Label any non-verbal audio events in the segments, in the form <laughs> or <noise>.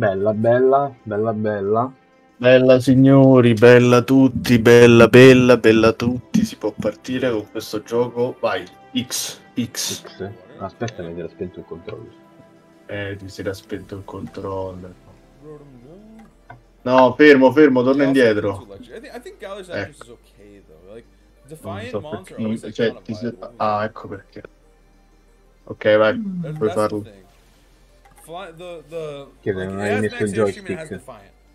Bella, bella, bella, bella. Bella signori, bella tutti, bella, bella, bella tutti. Si può partire con questo gioco. Vai, X, X. X. Aspetta, mi era spento il controllo. Eh, ti si era spento il controller. No, fermo, fermo, torna indietro. Ecco. Non so perché, cioè, ti si- Ah, ecco perché. Ok, vai, puoi farlo. Che non hai messo il joystick.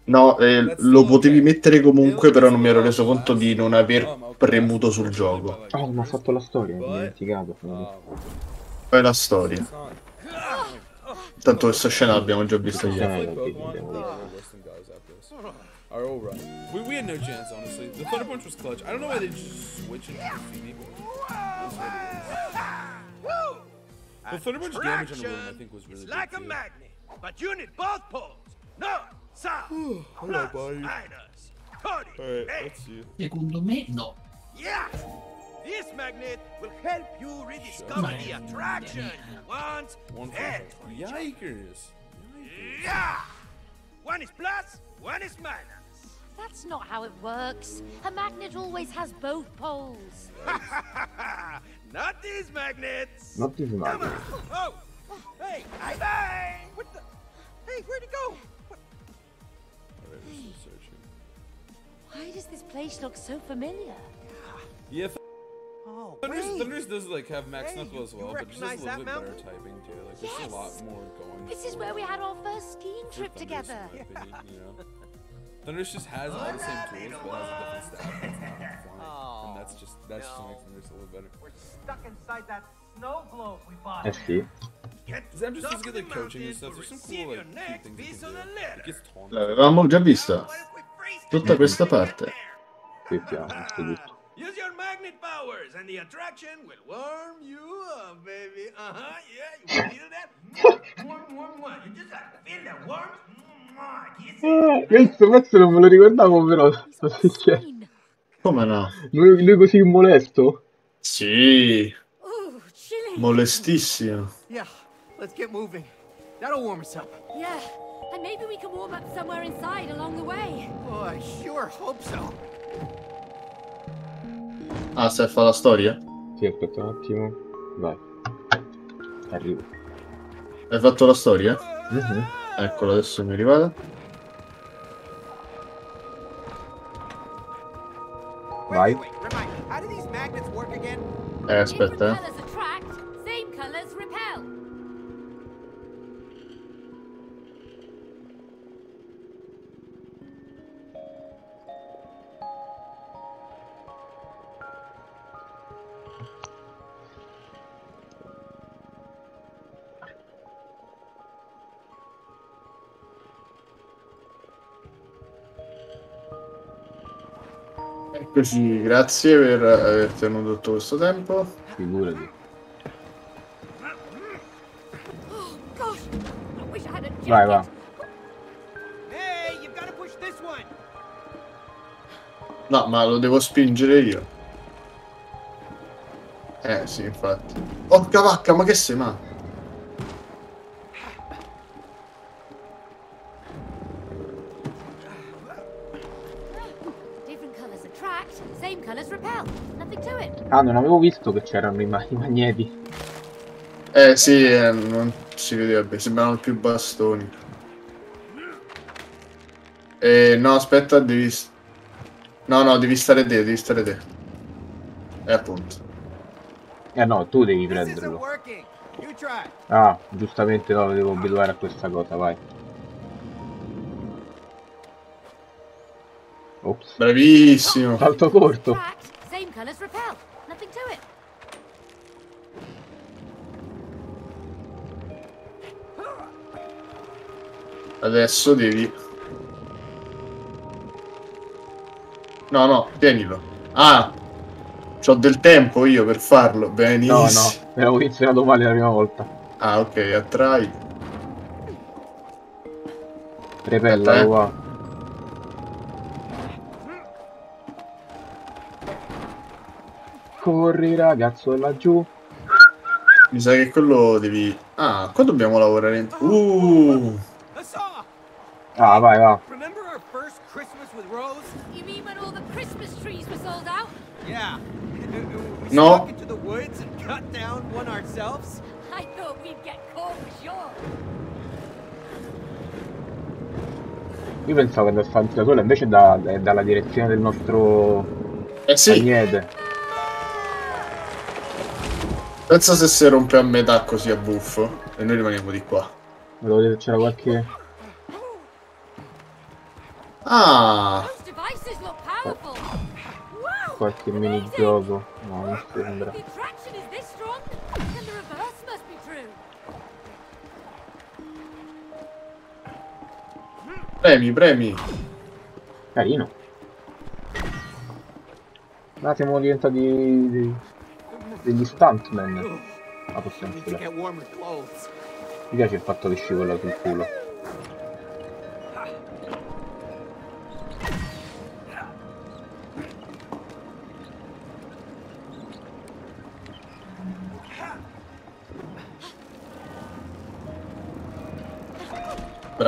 No, eh, lo potevi mettere comunque, però non mi ero reso conto di non aver premuto sul gioco. Oh, ma ha fatto la storia, mi ho dimenticato. Fai la storia. Tanto questa scena l'abbiamo già vista ieri. Are all right. We, we had no chance, honestly. The Thunder Punch was clutch. I don't know why they just switched into graffiti, that's what it is. The Thunder Punch damage on the room, I think, was really like good a too. magnet, but you need both poles. North, south, Hello, plus, buddy. minus. Cody, Alright, hey, let's see. Secondo me no. yeah. This magnet will help you rediscover the attraction you once One for had. Yikers. Yeah. One is plus, one is minus. That's not how it works. A magnet always has both poles. <laughs> Not these magnets. Not this Come magnet. on. Oh, hey, bye bye. What the? Hey, where'd he go? What? Alright, we're still searching. Why does this place look so familiar? Yeah, Oh, Thunders. Thunders does like have Max Hey, Knuckle as well, but just a little that bit better typing too. Like there's a lot Yes. more going. This is where we had our first skiing trip together. in my opinion, you know? <laughs> Thunders just has all the same tools, but has a different stat that's not flying, and that's just that's just makes Thunders a little better. We're stuck inside that snow globe we bought. Eh sì. Get Zam just does get like coaching and stuff. There's some cool like cute things of can do. L'avevamo già vista. Tutta questa parte. Qui visto tutto. Use your magnet powers, and the attraction will warm you up, baby. Uh huh. Yeah, you feel that? Mwah, mwah, mwah. You just feel the warmth. Eh, questo pezzo non me lo ricordavo però. sto sincero. Come no? Lui, lui così molesto? Sì, molestissimo. Yeah, let's get moving. That'll warm us up. Yeah, and maybe we can warm up somewhere inside along the way. Oh, I sure hope so. Ah, stai a fare la storia? Sì, aspetta un attimo. Vai. Arrivo. Hai fatto la storia? Mhm. Eccolo, adesso mi rivado. Wait, Vai. wait, wait. Remind me, how do these magnets work again? Eh, aspetta, eh. Eccoci, grazie per aver tenuto tutto questo tempo. Figurati. Vai, va. No, ma lo devo spingere io. Eh, sì, infatti. Porca vacca, ma che sei, ma? Ah, non avevo visto che c'erano i, ma- i magneti. Eh, sì, eh, non si vedeva bene, sembravano più bastoni. Eh, no, aspetta, devi... No, no, devi stare te, devi stare te. E appunto. Eh no, tu devi prenderlo. Ah, giustamente no, devo abituare a questa cosa, vai. Ops. Bravissimo. Salto corto. Adesso devi... No, no, tienilo. Ah, c'ho del tempo io per farlo. No, Benissimo. no, me l'avevo iniziato male la prima volta. Ah, ok, attrai. Aspetta, eh. qua. Corri ragazzo laggiù. Mi sa che quello devi... Ah, qua dobbiamo lavorare in... Uh! Ah, vai, va. Remember our first Christmas with Rose? You mean when all the Christmas trees were sold out? Yeah. <laughs> We No. snuck into the woods and cut down one ourselves. I thought we'd get caught for sure. Io pensavo che andasse avanti da sola, invece da, è dalla direzione del nostro Eh sì, Agnete. pensa se si rompe a metà così a buffo e noi rimaniamo di qua. Volevo vedere se c'era qualche... Ah, qualche minigioco. No, non sembra. Premi, premi. Carino. Ah, siamo diventati dei- degli stuntman. Ma possiamo clothes. Mi piace il fatto che scivola sul culo.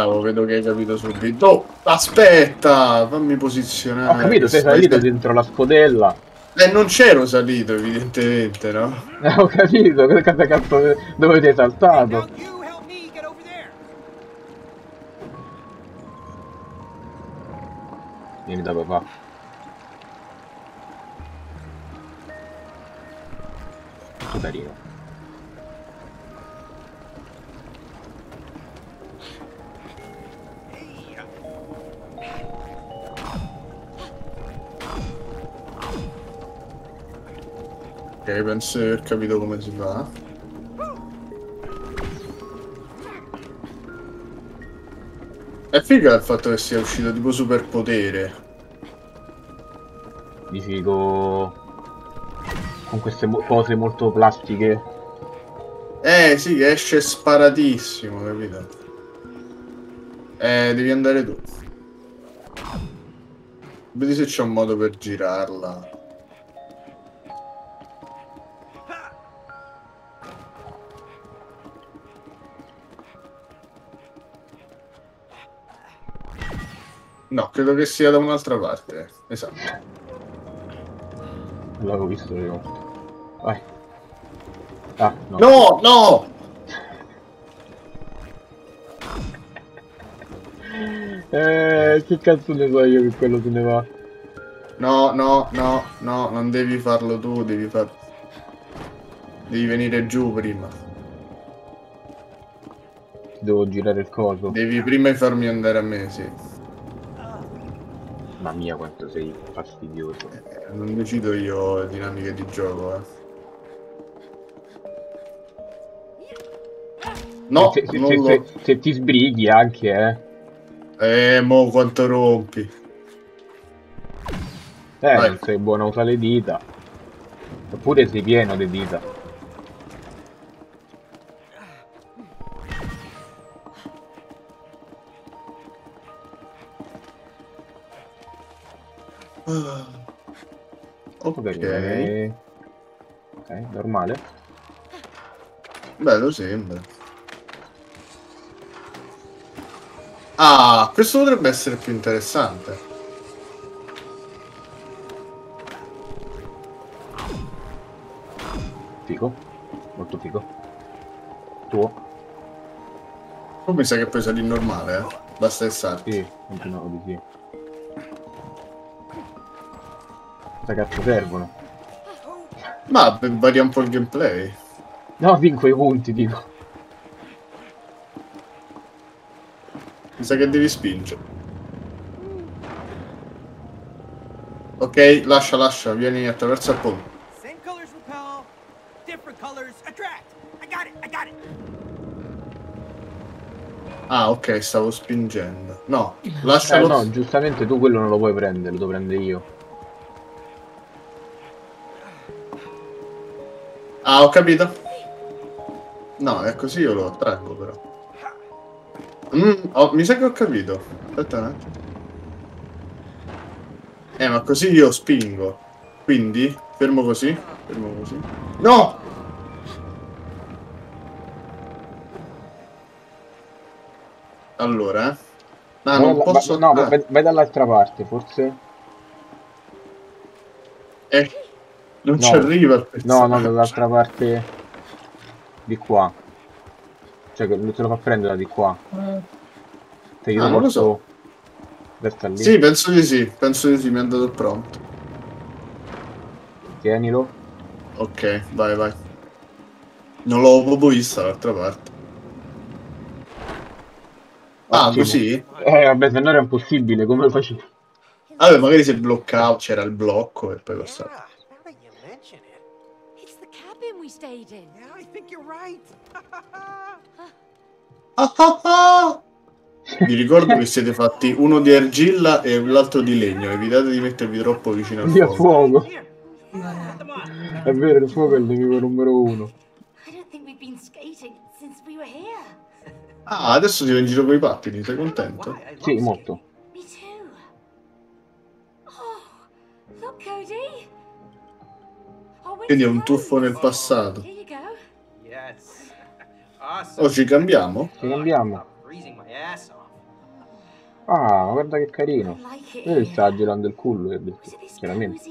Bravo, vedo che hai capito subito. Oh, aspetta, fammi posizionare. Ho capito, sei salito dentro la scodella. Eh, non c'ero salito, evidentemente, no? Eh, ho capito, che cazzo dove sei Now saltato? Vieni da papà. Carino. Ok, penso di aver capito come si fa. È figa il fatto che sia uscito tipo superpotere. Dici con... con queste mo- cose molto plastiche. Eh sì, che esce sparatissimo, capito? Eh, devi andare tu. Vedi se c'è un modo per girarla. No, credo che sia da un'altra parte. Esatto. L'avevo visto le volte. Vai. Ah, no. No, no! Eh, che cazzo ne so io che quello se ne va. No, no, no, no, non devi farlo tu, devi far... Devi venire giù prima. Devo girare il coso. Devi prima farmi andare a me, sì. Mamma mia quanto sei fastidioso. Eh, Non decido io le dinamiche di gioco, eh. No, se, se- lo... se- se ti sbrighi anche, eh. Eh, mo quanto rompi. Eh, Vai. sei buono a usare le dita. Oppure sei pieno di dita. Ok. Ok. Normale. Beh, lo sembra. Ah, questo potrebbe essere più interessante. Figo. Molto figo. Tuo? Tu mi sa che puoi salire normale, eh. Basta salti. Sì, continuavo di sì. Cazzo servono? Ma varia un po' il gameplay. No, vinco i punti, dico. Mi sa che devi spingere. Ok, lascia, lascia, vieni attraverso il ponte. Ah, ok, stavo spingendo. No, Eh lascialo. no, giustamente tu quello non lo puoi prendere, lo devo prendere io. Ah, ho capito. No, è così io lo attraggo però. Mm, oh, mi sa che ho capito. Aspetta un attimo. Eh, ma così io spingo. Quindi, fermo così. Fermo così. No! Allora, eh. No, non posso... no, vai, vai dall'altra parte, forse. Eh, non no. ci arriva il No, no, dall'altra parte di qua. Cioè, lui te lo fa prendere da di qua. Eh. Te io ah, lo so. Resta lì. Sì, penso di sì, penso di sì, mi è andato pronto. Tienilo. Ok, vai, vai. Non l'ho proprio vista dall'altra parte. Ah, Ottimo. così? Eh, vabbè, se no era impossibile, come lo facevi? Vabbè, magari se bloccavo, c'era il blocco e poi passava. Ah, ah, ah. Vi ricordo che siete fatti uno di argilla e l'altro di legno. Evitate di mettervi troppo vicino al fuoco. fuoco. È vero, il fuoco è il nemico numero uno. Ah, adesso va in giro con i pattini, sei contento? Sì, molto. Quindi è un tuffo nel passato. Oh, ci cambiamo? Ci cambiamo. Ah, guarda che carino. Lui sta girando il culo, ha detto, chiaramente.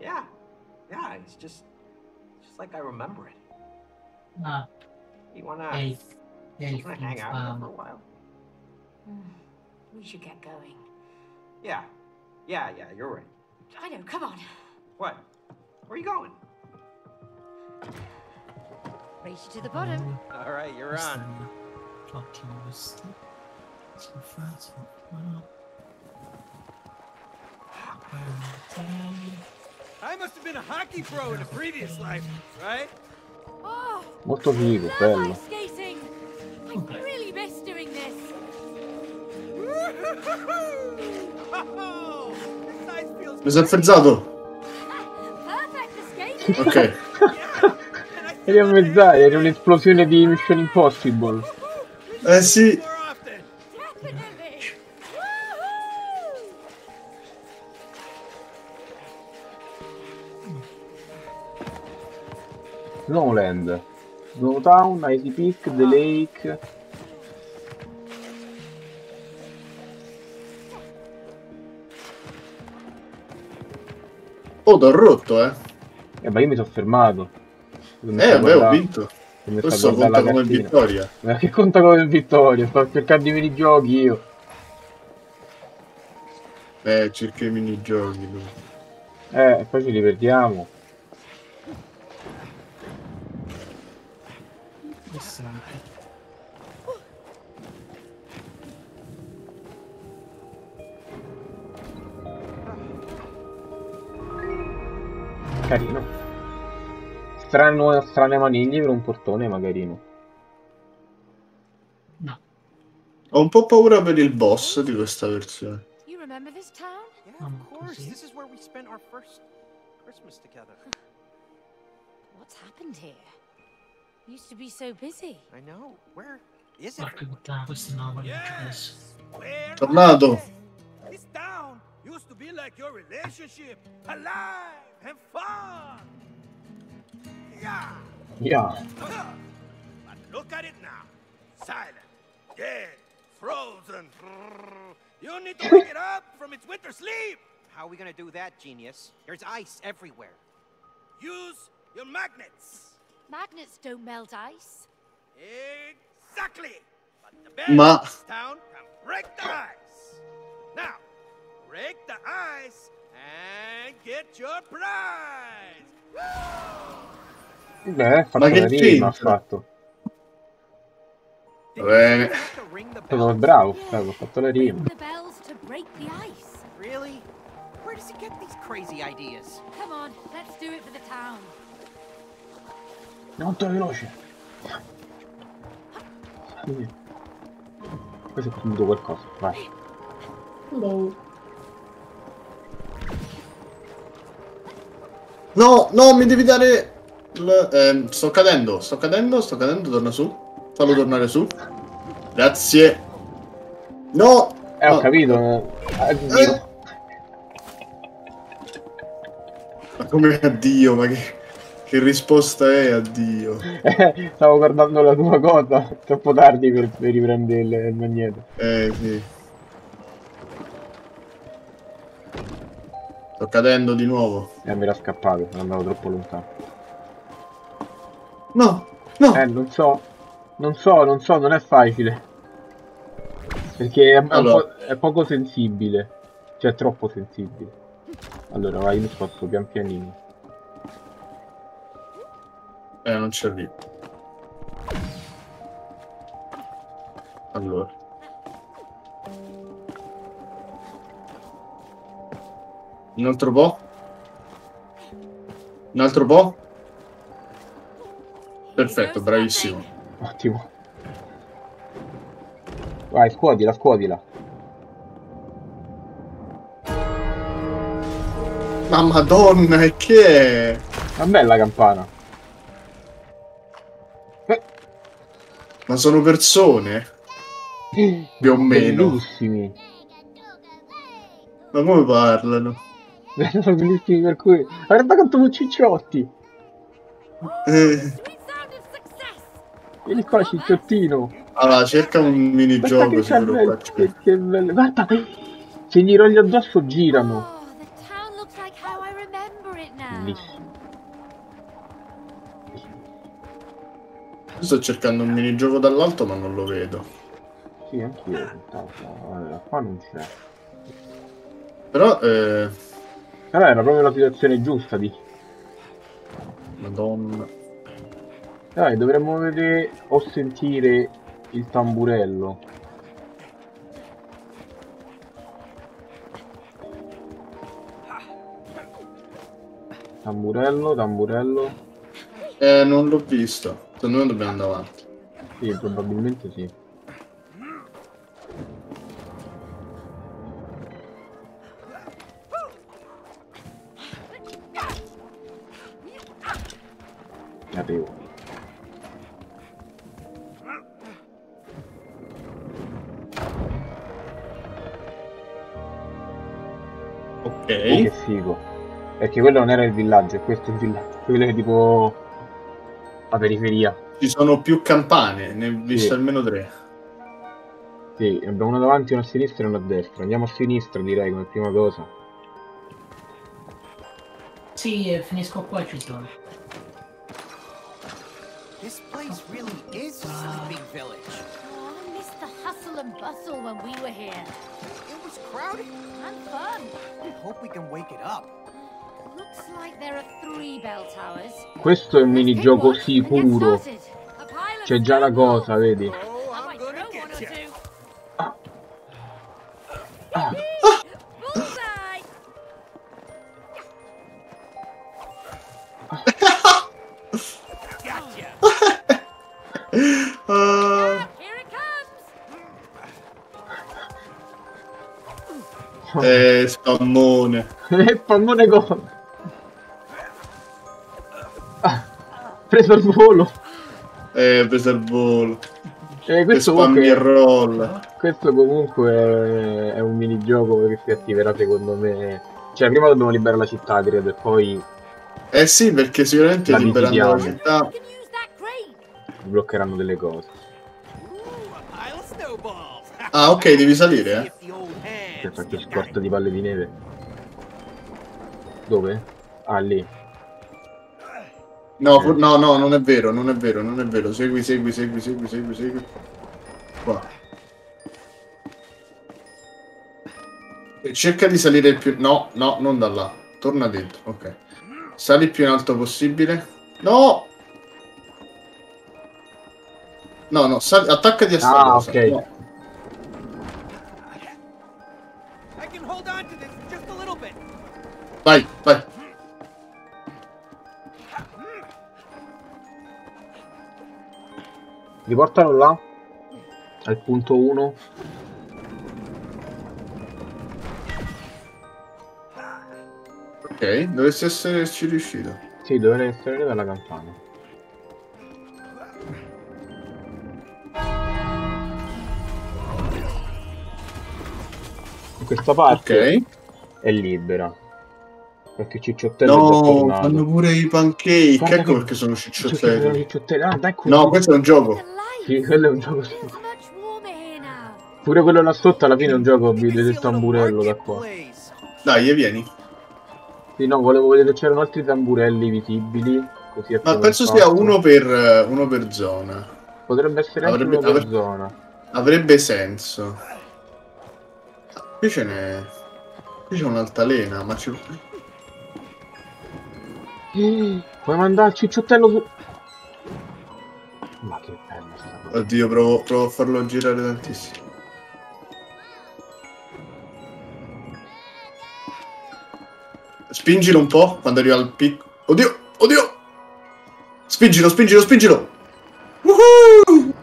Yeah, yeah, it's just, just like I remember it. Ah. You wanna, hey, hey, you wanna hang out um, for a while? Mm, we should get going. Yeah, yeah, yeah, you're right. I know, come on. What? Where are you going? Race you to the bottom. All right, you're on. I must have been a hockey pro in a previous life, right? Oh, Molto figo, bello. Skating. I really miss doing this. Mi sono frizzato. Ok. <laughs> E a mezz'aria, era un'esplosione di Mission Impossible. Eh sì. Snowland, Snowtown, Icy Peak, The Lake. Oh, t'ho rotto, eh. Eh, ma io mi sono fermato. Eh, beh, ho vinto. Questo conta come vittoria. Ma che conta come vittoria? Sto cercando i minigiochi io. Eh, cerca i minigiochi lui. Eh, poi ci riperdiamo. Carino. Strano, strane maniglie per un portone, ma carino. No. Ho un po' paura per il boss di questa versione. You remember this town? Yeah, of course. This is where we spent our first Christmas together. What's happened here? Used to be so busy. I know. Where is it? Yes. Tornato. This town used to be like your relationship, alive and fun. Yeah. Yeah. <laughs> But look at it now. Silent, dead, frozen. <laughs> You need to wake it up from its winter sleep. How are we gonna do that, genius? There's ice everywhere. Use your magnets. Magnets don't melt ice. Exactly. But the best Ma... town can break the ice. Now, break the ice and get your prize. Beh, ha fatto la rima, ha fatto. Va bene. Sono bravo, bravo, ho fatto la rima. Really? Where does he get these crazy ideas? Come on, let's do it for the town. Molto veloce. Si è finito qualcosa, vai. Hello. No, no, mi devi dare... Il, eh, sto cadendo, sto cadendo, sto cadendo, torna su. Fallo tornare su. Grazie. No! Eh, ho capito. Addio. Eh. Ma come addio, ma che... Che risposta è? Addio. <laughs> Stavo guardando la tua cosa. Troppo tardi per, per riprendere il, il magneto. Eh, sì. Sto cadendo di nuovo. Eh, mi era scappato, sono andato troppo lontano. No, no. Eh, non so. Non so, non so, non è facile. Perché è, allora. è poco sensibile. Cioè, è troppo sensibile. Allora, vai, io mi sposto pian pianino. Eh, non ci arrivo. Allora. Un altro po'. Un altro po'. Perfetto, bravissimo. Ottimo. Vai, scuotila, scuotila. Ma madonna, e che è? Una bella campana. Ma sono persone? Più o meno. Bellissimi. Ma come parlano? Sono bellissimi per cui... Guarda quanto cicciotti! Eh. Vieni qua, cicciottino! Allora, cerca un minigioco che sicuro che, che bello. Guarda, se gli rolli addosso girano. Oh, Bellissimo. Sto cercando un minigioco dall'alto ma non lo vedo. Sì, anch'io Allora, qua non c'è. Però, eh... Allora, era proprio la situazione giusta di... Madonna. Dai, dovremmo vedere o sentire il tamburello. Tamburello, tamburello. Eh, non l'ho visto. Secondo me dobbiamo andare avanti. Sì, probabilmente sì. Arrivo. Ok. che figo. Perché quello non era il villaggio, è questo il villaggio. Quello è tipo la periferia. Ci sono più campane, ne ho viste sì. almeno tre. Sì, abbiamo una davanti, una a sinistra e una a destra. Andiamo a sinistra direi come prima cosa. Sì, finisco qua e ci torno. This place really is a sleeping village. Oh, I missed the hustle and bustle when we were here. It was crowded and fun. I hope we can wake it up. Questo è un minigioco sicuro. C'è già la cosa, vedi? Ah. Ah. Eh, spammone. <laughs> spammone con... Ah, preso il volo. Eh, preso il volo. Eh, questo, comunque, roll. questo comunque è, un minigioco che si attiverà secondo me. Cioè, prima dobbiamo liberare la città, credo, e poi. Eh sì, perché sicuramente liberando la città. Bloccheranno delle cose. <laughs> Ah, ok, devi salire, eh. Che faccio scorta di palle di neve. Dove? Ah, lì. No, eh. no, no, non è vero, non è vero, non è vero. Segui, segui, segui, segui, segui, segui. Qua. E cerca di salire il più... No, no, non da là. Torna dentro, ok. Sali il più in alto possibile. No! No, no, sali... attaccati a sta ah, cosa. ok. No. Vai, vai. Riportalo là. Al punto 1. Ok, dovresti esserci riuscito. Sì, dovrei essere dalla campana. Questa parte okay. è libera. Perché cicciottello No, fanno pure i pancake. Guarda ecco che... perché sono cicciottelli. cicciottelli. Ah, dai, no, questo è un gioco. Sì, quello è un gioco. Pure quello là sotto alla fine è un gioco del tamburello da qua. Dai, vieni. Sì, no, volevo vedere c'erano altri tamburelli visibili. Così Ma penso sia uno per, uno per zona. Potrebbe essere avrebbe, anche uno per zona. Avrebbe senso. Qui ce n'è... Qui c'è un'altalena, ma ci... Puoi mandare il cicciottello su... Ma che bello sta cosa. Oddio, provo, provo a farlo girare tantissimo. Spingilo un po' quando arriva al picco. Oddio, oddio! Spingilo, spingilo, spingilo! Woohoo!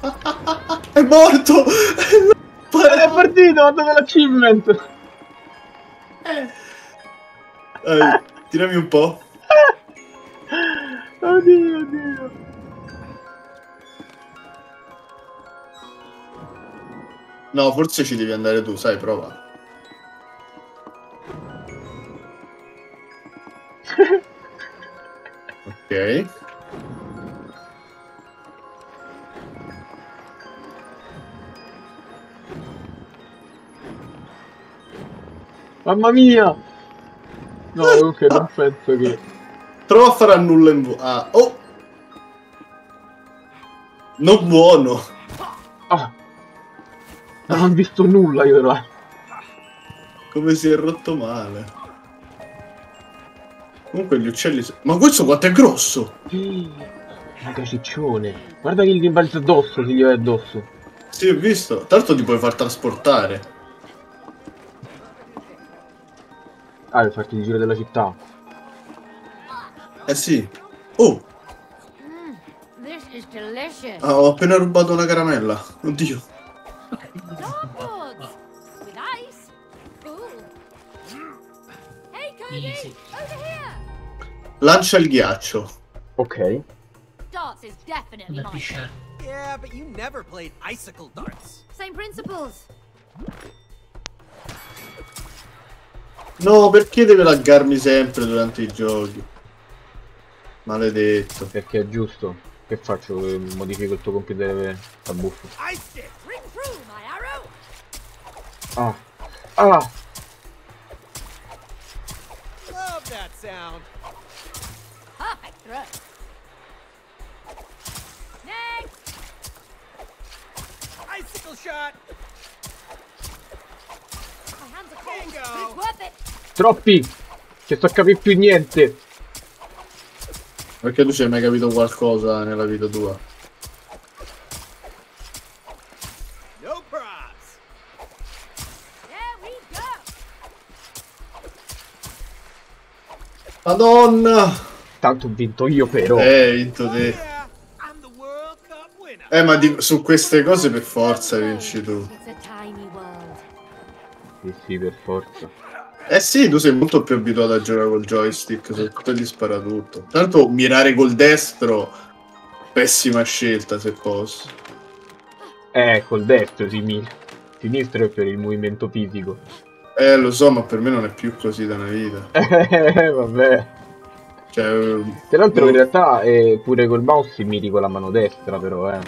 <laughs> È morto! <laughs> È partito, ha dato l'achievement! Eh. Dai, tirami un po'. Oddio, oddio. No, forse ci devi andare tu, sai, prova. ok. Mamma mia! No, comunque non penso che... Prova a fare a nulla in buono. Ah, oh! Non buono. Ah. Non ho visto nulla io là. Come si è rotto male. Comunque gli uccelli... Ma questo quanto è grosso! Raga ciccione. Guarda che gli rimbalza addosso, se gli vai addosso. Sì, ho visto. Tanto ti puoi far trasportare. Ah, devi farti il giro della città. Eh sì. Oh! Ah, ho appena rubato una caramella. Oddio. Lancia il ghiaccio. Ok. Definitely mine. Yeah, but you never played icicle darts. Same principles. No, perché deve laggarmi sempre durante i giochi? Maledetto. Perché è giusto. Che faccio? Modifico il tuo computer a buffo. Ah. Ah! Love that sound. Perfect throw. Next. Icicle shot. My hands are cold, but it's worth it. Troppi! Che sto a capire più niente. Perché tu ci hai mai capito qualcosa nella vita tua? Madonna! Tanto ho vinto io però. Eh, vinto te. Eh, ma di, su queste cose per forza vinci tu. Sì, sì, per forza. Eh sì, tu sei molto più abituato a giocare col joystick, soprattutto gli spara tutto. Tanto mirare col destro, pessima scelta se posso. Eh, col destro si mira. Sinistro è per il movimento fisico. Eh, lo so, ma per me non è più così da una vita. <laughs> Eh, vabbè. Cioè, Tra l'altro no. in realtà eh, pure col mouse si miri con la mano destra, però, eh.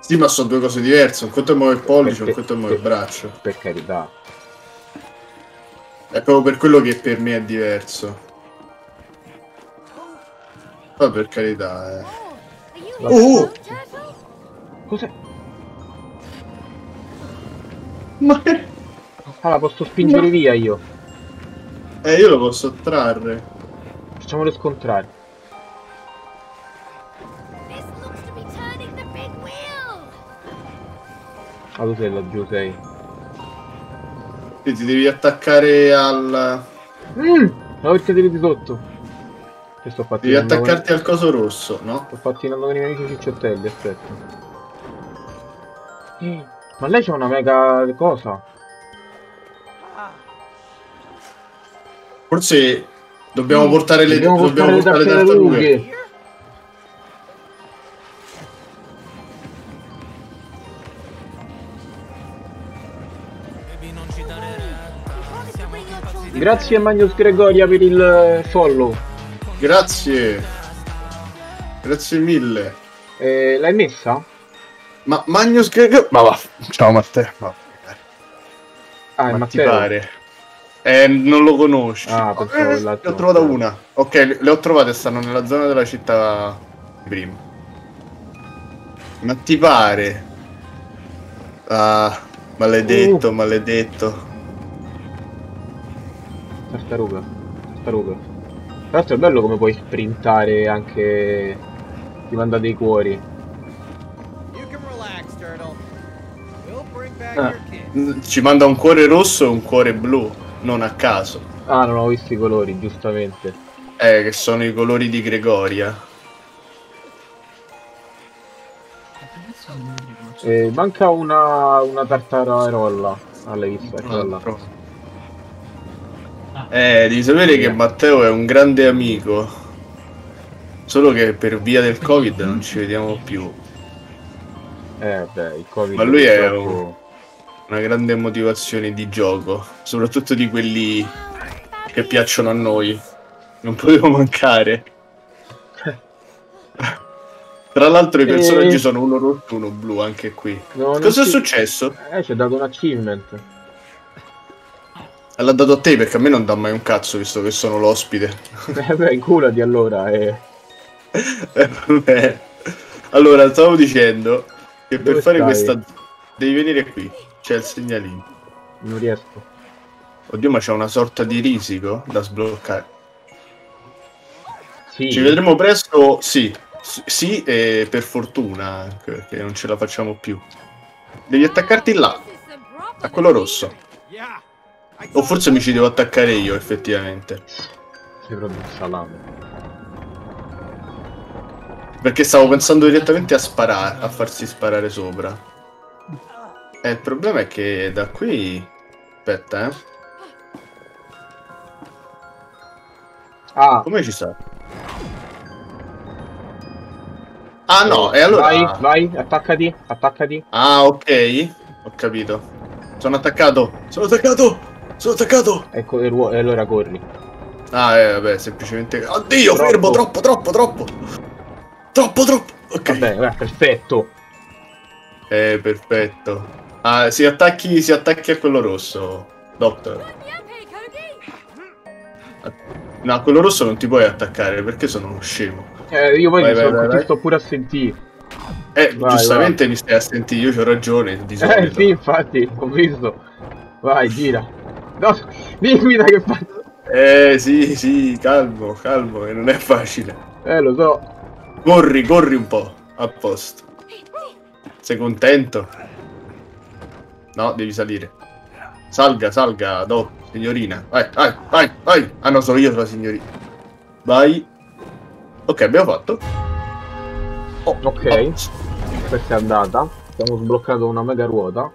Sì, ma sono due cose diverse. Un conto è muovere il pollice, un conto è muovere il braccio. Per carità. È proprio per quello che per me è diverso. Ma per carità, eh. Oh! Cos'è? Ma... Ah, la posso spingere Ma... via io. Eh, io lo posso trarre. Facciamolo scontrare. Ah, tu sei laggiù, sei. Sì, ti devi attaccare al... Mmm, la devi di sotto. Che sto Devi attaccarti al coso rosso, no? Sto pattinando con i miei amici cicciotelli, aspetta. Mm. Ma lei c'ha una mega cosa. Forse dobbiamo mm. portare le, dobbiamo portare le tartarughe. Grazie Magnus Gregoria per il follow. Grazie. Grazie mille. Eh, l'hai messa? Ma Magnus Gregoria... Ma va. Ciao Matteo. No. Ah, Ma ti pare? Eh, non lo conosci. Ah, pensavo eh, ne ho trovata una. Ok, le ho trovate, stanno nella zona della città prima. Ma ti pare? Ah, maledetto, uh. maledetto. Tartaruga. Tartaruga. Tra l'altro è bello come puoi sprintare anche... Ti manda dei cuori. Ah, ci manda un cuore rosso e un cuore blu non a caso. Ah, non ho visto i colori, giustamente. Eh, che sono i colori di Gregoria. Eh, manca una, una tartaruola. Ah, l'hai vista? Quella. Eh, devi sapere che Matteo è un grande amico. Solo che per via del Covid non ci vediamo più. Eh, beh, il Covid. Ma lui è un una grande motivazione di gioco, soprattutto di quelli che piacciono a noi. Non potevo mancare. Tra l'altro i personaggi e... sono uno rosso e uno blu anche qui. No, Cosa è ci... successo? Eh, ci ha dato un achievement. L'ha dato a te perché a me non dà mai un cazzo visto che sono l'ospite. Eh beh, inculati allora. Eh. <laughs> eh allora, stavo dicendo che Dove per fare stai? questa... Devi venire qui. C'è il segnalino. Non riesco. Oddio, ma c'è una sorta di risico da sbloccare. Sì. Ci vedremo presto? Sì. sì, e per fortuna, anche perché non ce la facciamo più. Devi attaccarti là, a quello rosso. O forse mi ci devo attaccare io, effettivamente. Sei proprio salato. Perché stavo pensando direttamente a sparare, a farsi sparare sopra. Eh, il problema è che da qui... Aspetta, eh. Ah. Come ci sta? Ah no, e allora... Vai, vai, attaccati, attaccati. Ah, ok. Ho capito. Sono attaccato. Sono attaccato. Sono attaccato. Ecco, e allora corri. Ah, eh, vabbè, semplicemente... Oddio, troppo. fermo, troppo, troppo, troppo. Troppo, troppo. Ok. Vabbè, perfetto. Eh, perfetto. Ah, si attacchi, si attacchi a quello rosso, Doctor. No, a quello rosso non ti puoi attaccare perché sono uno scemo. Eh, io poi vai, vai, vai, ti sto pure a sentire. Eh, vai, giustamente vai. mi stai a sentire, io ho ragione. Di eh sì, infatti, ho visto. Vai, gira. No, dimmi da che faccio. Eh sì, sì, calmo, calmo, che non è facile. Eh, lo so. Corri, corri un po', a posto. Sei contento? No, devi salire. Salga, salga, do, signorina. Vai, vai, vai, vai. Ah no, sono io la signorina. Vai. Ok, abbiamo fatto. Oh, ok. Oh. Questa è andata. Abbiamo sbloccato una mega ruota.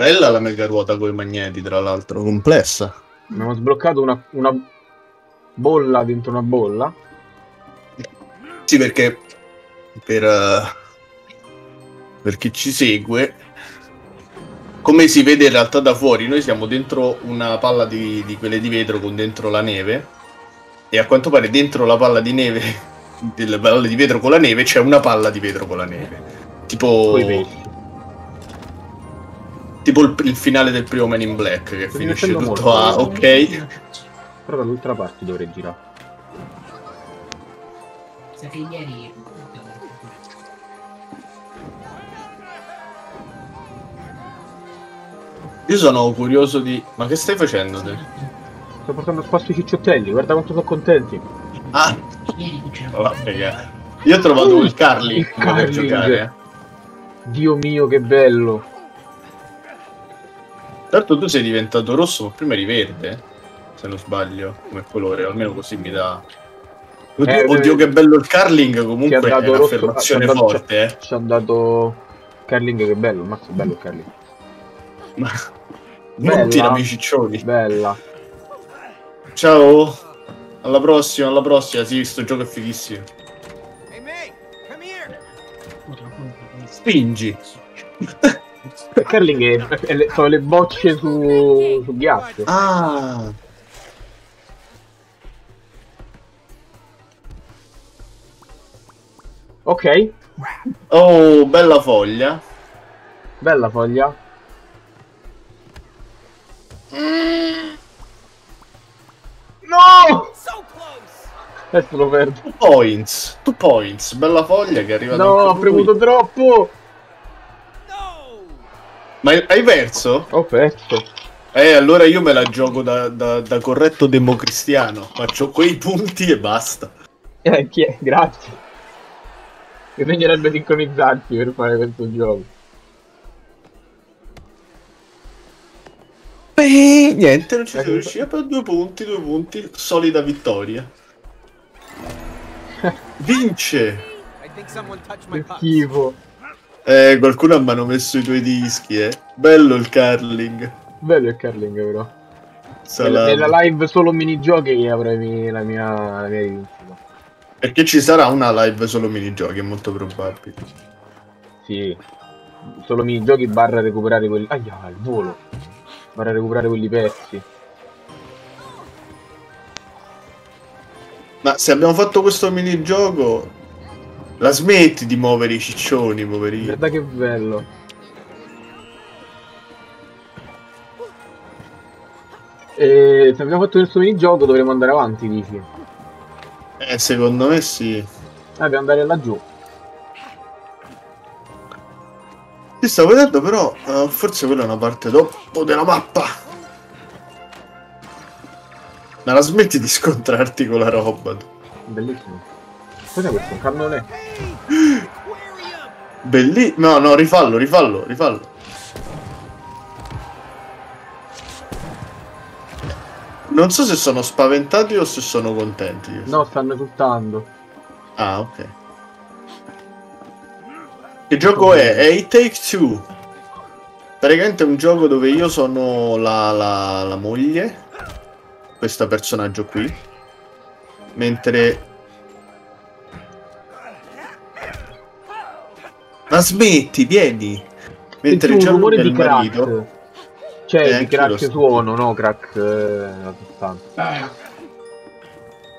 Bella la mega ruota con i magneti, tra l'altro, complessa. Abbiamo sbloccato una, una bolla dentro una bolla. Sì, perché per, uh, per chi ci segue come si vede in realtà da fuori, noi siamo dentro una palla di, di, quelle di vetro con dentro la neve e a quanto pare dentro la palla di neve, <laughs> delle palle di vetro con la neve, c'è una palla di vetro con la neve. Tipo... Tipo il, il, finale del primo Man in Black che Sto finisce tutto a ok. Però dall'altra parte dovrei girare. Sai che ieri Io sono curioso di... Ma che stai facendo te? Sto portando a spasso i cicciottelli, guarda quanto sono contenti. Ah! Oh, Io ho trovato uh, il Carly il per giocare. Dio mio, che bello! Certo tu sei diventato rosso, ma prima eri verde, se non sbaglio, come colore, almeno così mi dà... Oddio, eh, oddio che bello il Carling, comunque è un'affermazione forte, eh. Ci ha dato... Carling che bello, mazzo bello il Carling. Ma... Non tirami ciccioni. Bella. Ciao. Alla prossima, alla prossima. Sì, sto gioco è fighissimo. Spingi. Curling è, è, è, sono le bocce su, su ghiaccio. Ah! Ok. Oh, bella foglia. Bella foglia. No! Adesso lo perdo. Two points. Two points. Bella foglia che arriva No, ho premuto troppo. Ma hai perso? Ho perso. Eh, allora io me la gioco da, da, da corretto democristiano. Faccio quei punti e basta. Eh, chi è? Grazie. Bisognerebbe sincronizzarsi per fare questo gioco. Beh, niente, non ci sono riuscito per due punti, due punti, solida vittoria. <laughs> Vince! Che schifo. Eh, qualcuno ha messo i tuoi dischi, eh. Bello il curling. Bello il curling, però. Nella, nella live solo minigiochi avrei la mia, la mia rivincita. Perché ci sarà una live solo minigiochi, è molto probabile. Sì. Solo minigiochi barra recuperare quelli... Aia, il volo. Barra recuperare quelli pezzi. Ma se abbiamo fatto questo minigioco la smetti di muovere i ciccioni, poverino. Guarda che bello. E se abbiamo fatto questo minigioco dovremmo andare avanti, dici? Eh, secondo me sì. Eh, dobbiamo andare laggiù. Ti stavo vedendo però, uh, forse quella è una parte dopo della mappa. Ma la smetti di scontrarti con la roba. Bellissimo. Cos'è questo? Un cannone? Bellissimo. No, no, rifallo, rifallo, rifallo. Non so se sono spaventati o se sono contenti. No, stanno esultando. Ah, ok. Che gioco è? È It Take Two. Praticamente è un gioco dove io sono la, la, la moglie. Questo personaggio qui. Mentre Ma smetti, vieni. Mentre il rumore di crack. Marito, cioè eh, di crack suono, no crack eh, la sostanza.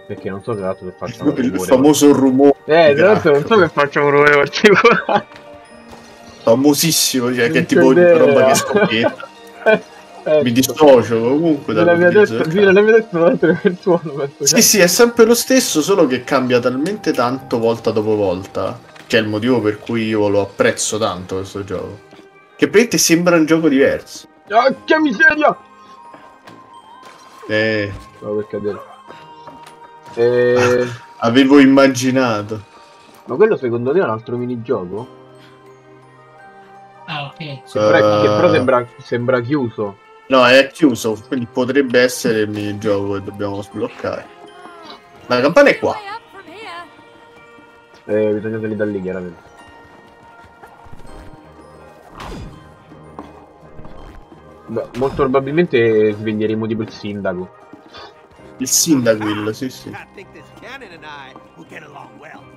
Perché non so tra l'altro se facciamo <laughs> il rumore. famoso rumore. Eh, tra l'altro non so che facciamo un rumore particolare. <laughs> Famosissimo, cioè che tipo una roba che scoppietta. <laughs> Eh, Mi dissocio comunque nella mia testa, sì, nella mia testa non è il suono. Sì, sì, è sempre lo stesso, solo che cambia talmente tanto volta dopo volta che è il motivo per cui io lo apprezzo tanto questo gioco. Che praticamente sembra un gioco diverso. Ah, che miseria! Eh. Stavo per cadere. Eh... <laughs> Avevo immaginato. Ma quello secondo te è un altro minigioco? Ah, ok. Uh... Che però sembra, sembra chiuso. No, è chiuso, quindi potrebbe essere il minigioco che dobbiamo sbloccare. La campana è qua. Eh, bisogna salire da lì, chiaramente. Beh, molto probabilmente sveglieremo tipo il sindaco. Il sindaco, il, sì, sì.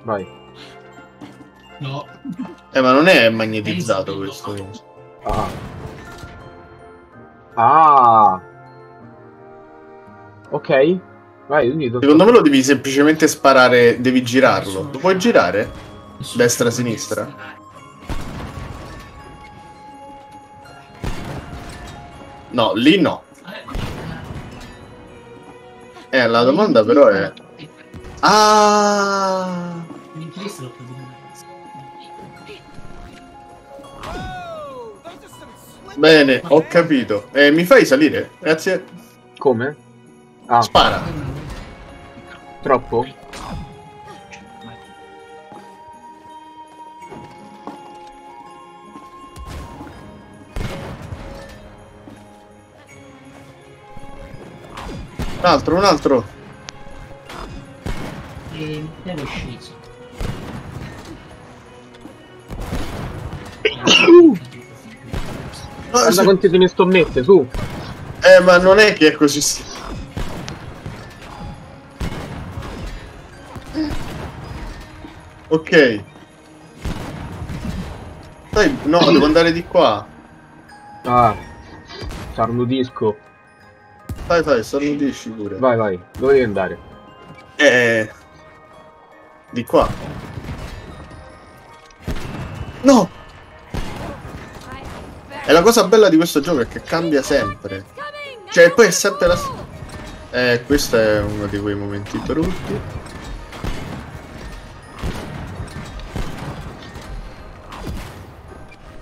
Vai. No. Eh, ma non è magnetizzato questo. Ah. Ah. Ok. Vai, Secondo me lo devi semplicemente sparare, devi girarlo. Lo puoi girare? Destra, sinistra? No, lì no. Eh, la domanda però è... Ah! Bene, ho capito. Eh, mi fai salire? Grazie. Come? Ah. Spara. Troppo? Un altro, un altro. E è sceso. Guarda quanti te ne sto mette, su. Eh, ma non è che è così. Ok. Dai, no, devo <coughs> andare di qua. Ah, starnudisco. Vai, vai, starnudisci pure. Vai, vai, dove devi andare? Eh... Di qua. No! E la cosa bella di questo gioco è che cambia sempre. Cioè, poi è sempre la... Eh, questo è uno di quei momenti brutti.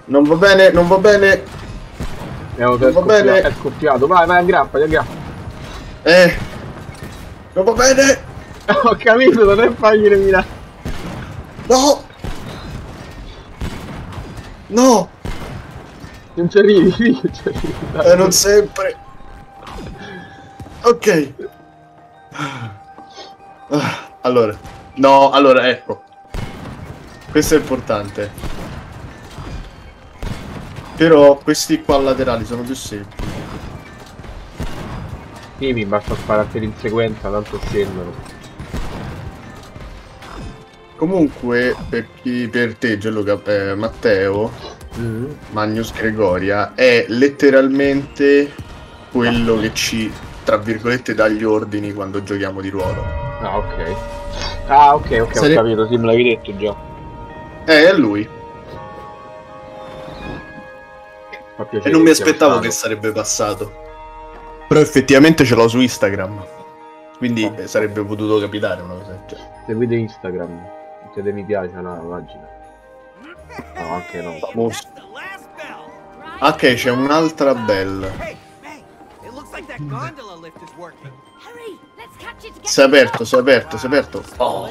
Non va bene, non va bene. non va bene. È scoppiato, vai, vai, aggrappati, aggrappati. Eh. Non va bene. <laughs> Ho capito, non è facile mirare. No. No. Non ci arrivi, <laughs> non ci arrivi. Eh, non sempre. Ok. Allora. No, allora, ecco. Questo è importante. Però questi qua laterali sono più semplici. Sì, mi basta spararteli in sequenza, tanto scendono. Comunque, per, chi, per te, Gianluca, eh, Matteo, mm. Magnus Gregoria, è letteralmente quello che ci, tra virgolette, dà gli ordini quando giochiamo di ruolo. Ah, ok. Ah, ok, ok, Sare... ho capito, sì, me l'avevi detto già. Eh, è lui. E non mi aspettavo che sarebbe passato. Però effettivamente ce l'ho su Instagram. Quindi oh. sarebbe potuto capitare una cosa del genere. Seguite Instagram, mettete mi piace alla pagina. No, anche no. Mos- ok, c'è un'altra bella. Si è aperto, si è aperto, si è aperto. Oh.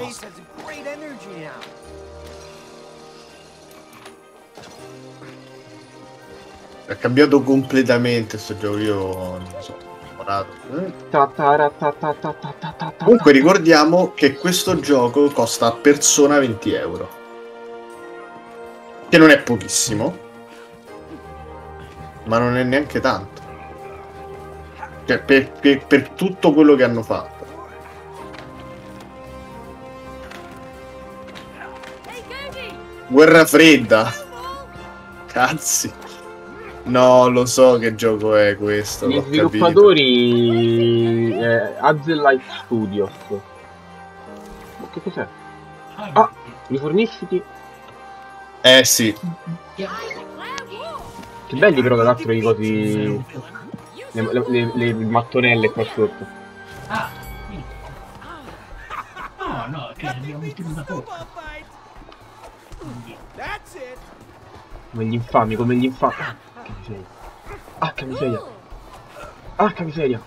È cambiato completamente questo gioco, io non so. Comunque ricordiamo che questo gioco costa a persona 20 euro. Che non è pochissimo. Ma non è neanche tanto. Cioè, per, per, per tutto quello che hanno fatto. Guerra fredda. Cazzi. No, lo so che gioco è questo. Gli sviluppatori eh, Light Studios. Ma che cos'è? Ah, rifornisciti. Eh sì. Che belli però tra l'altro i cosi. Le, le, le, le mattonelle qua sotto. Ah, no, no, che abbiamo messo da poco. Come gli infami, come gli infami. Che miseria. Ah, che miseria. Ah, che miseria.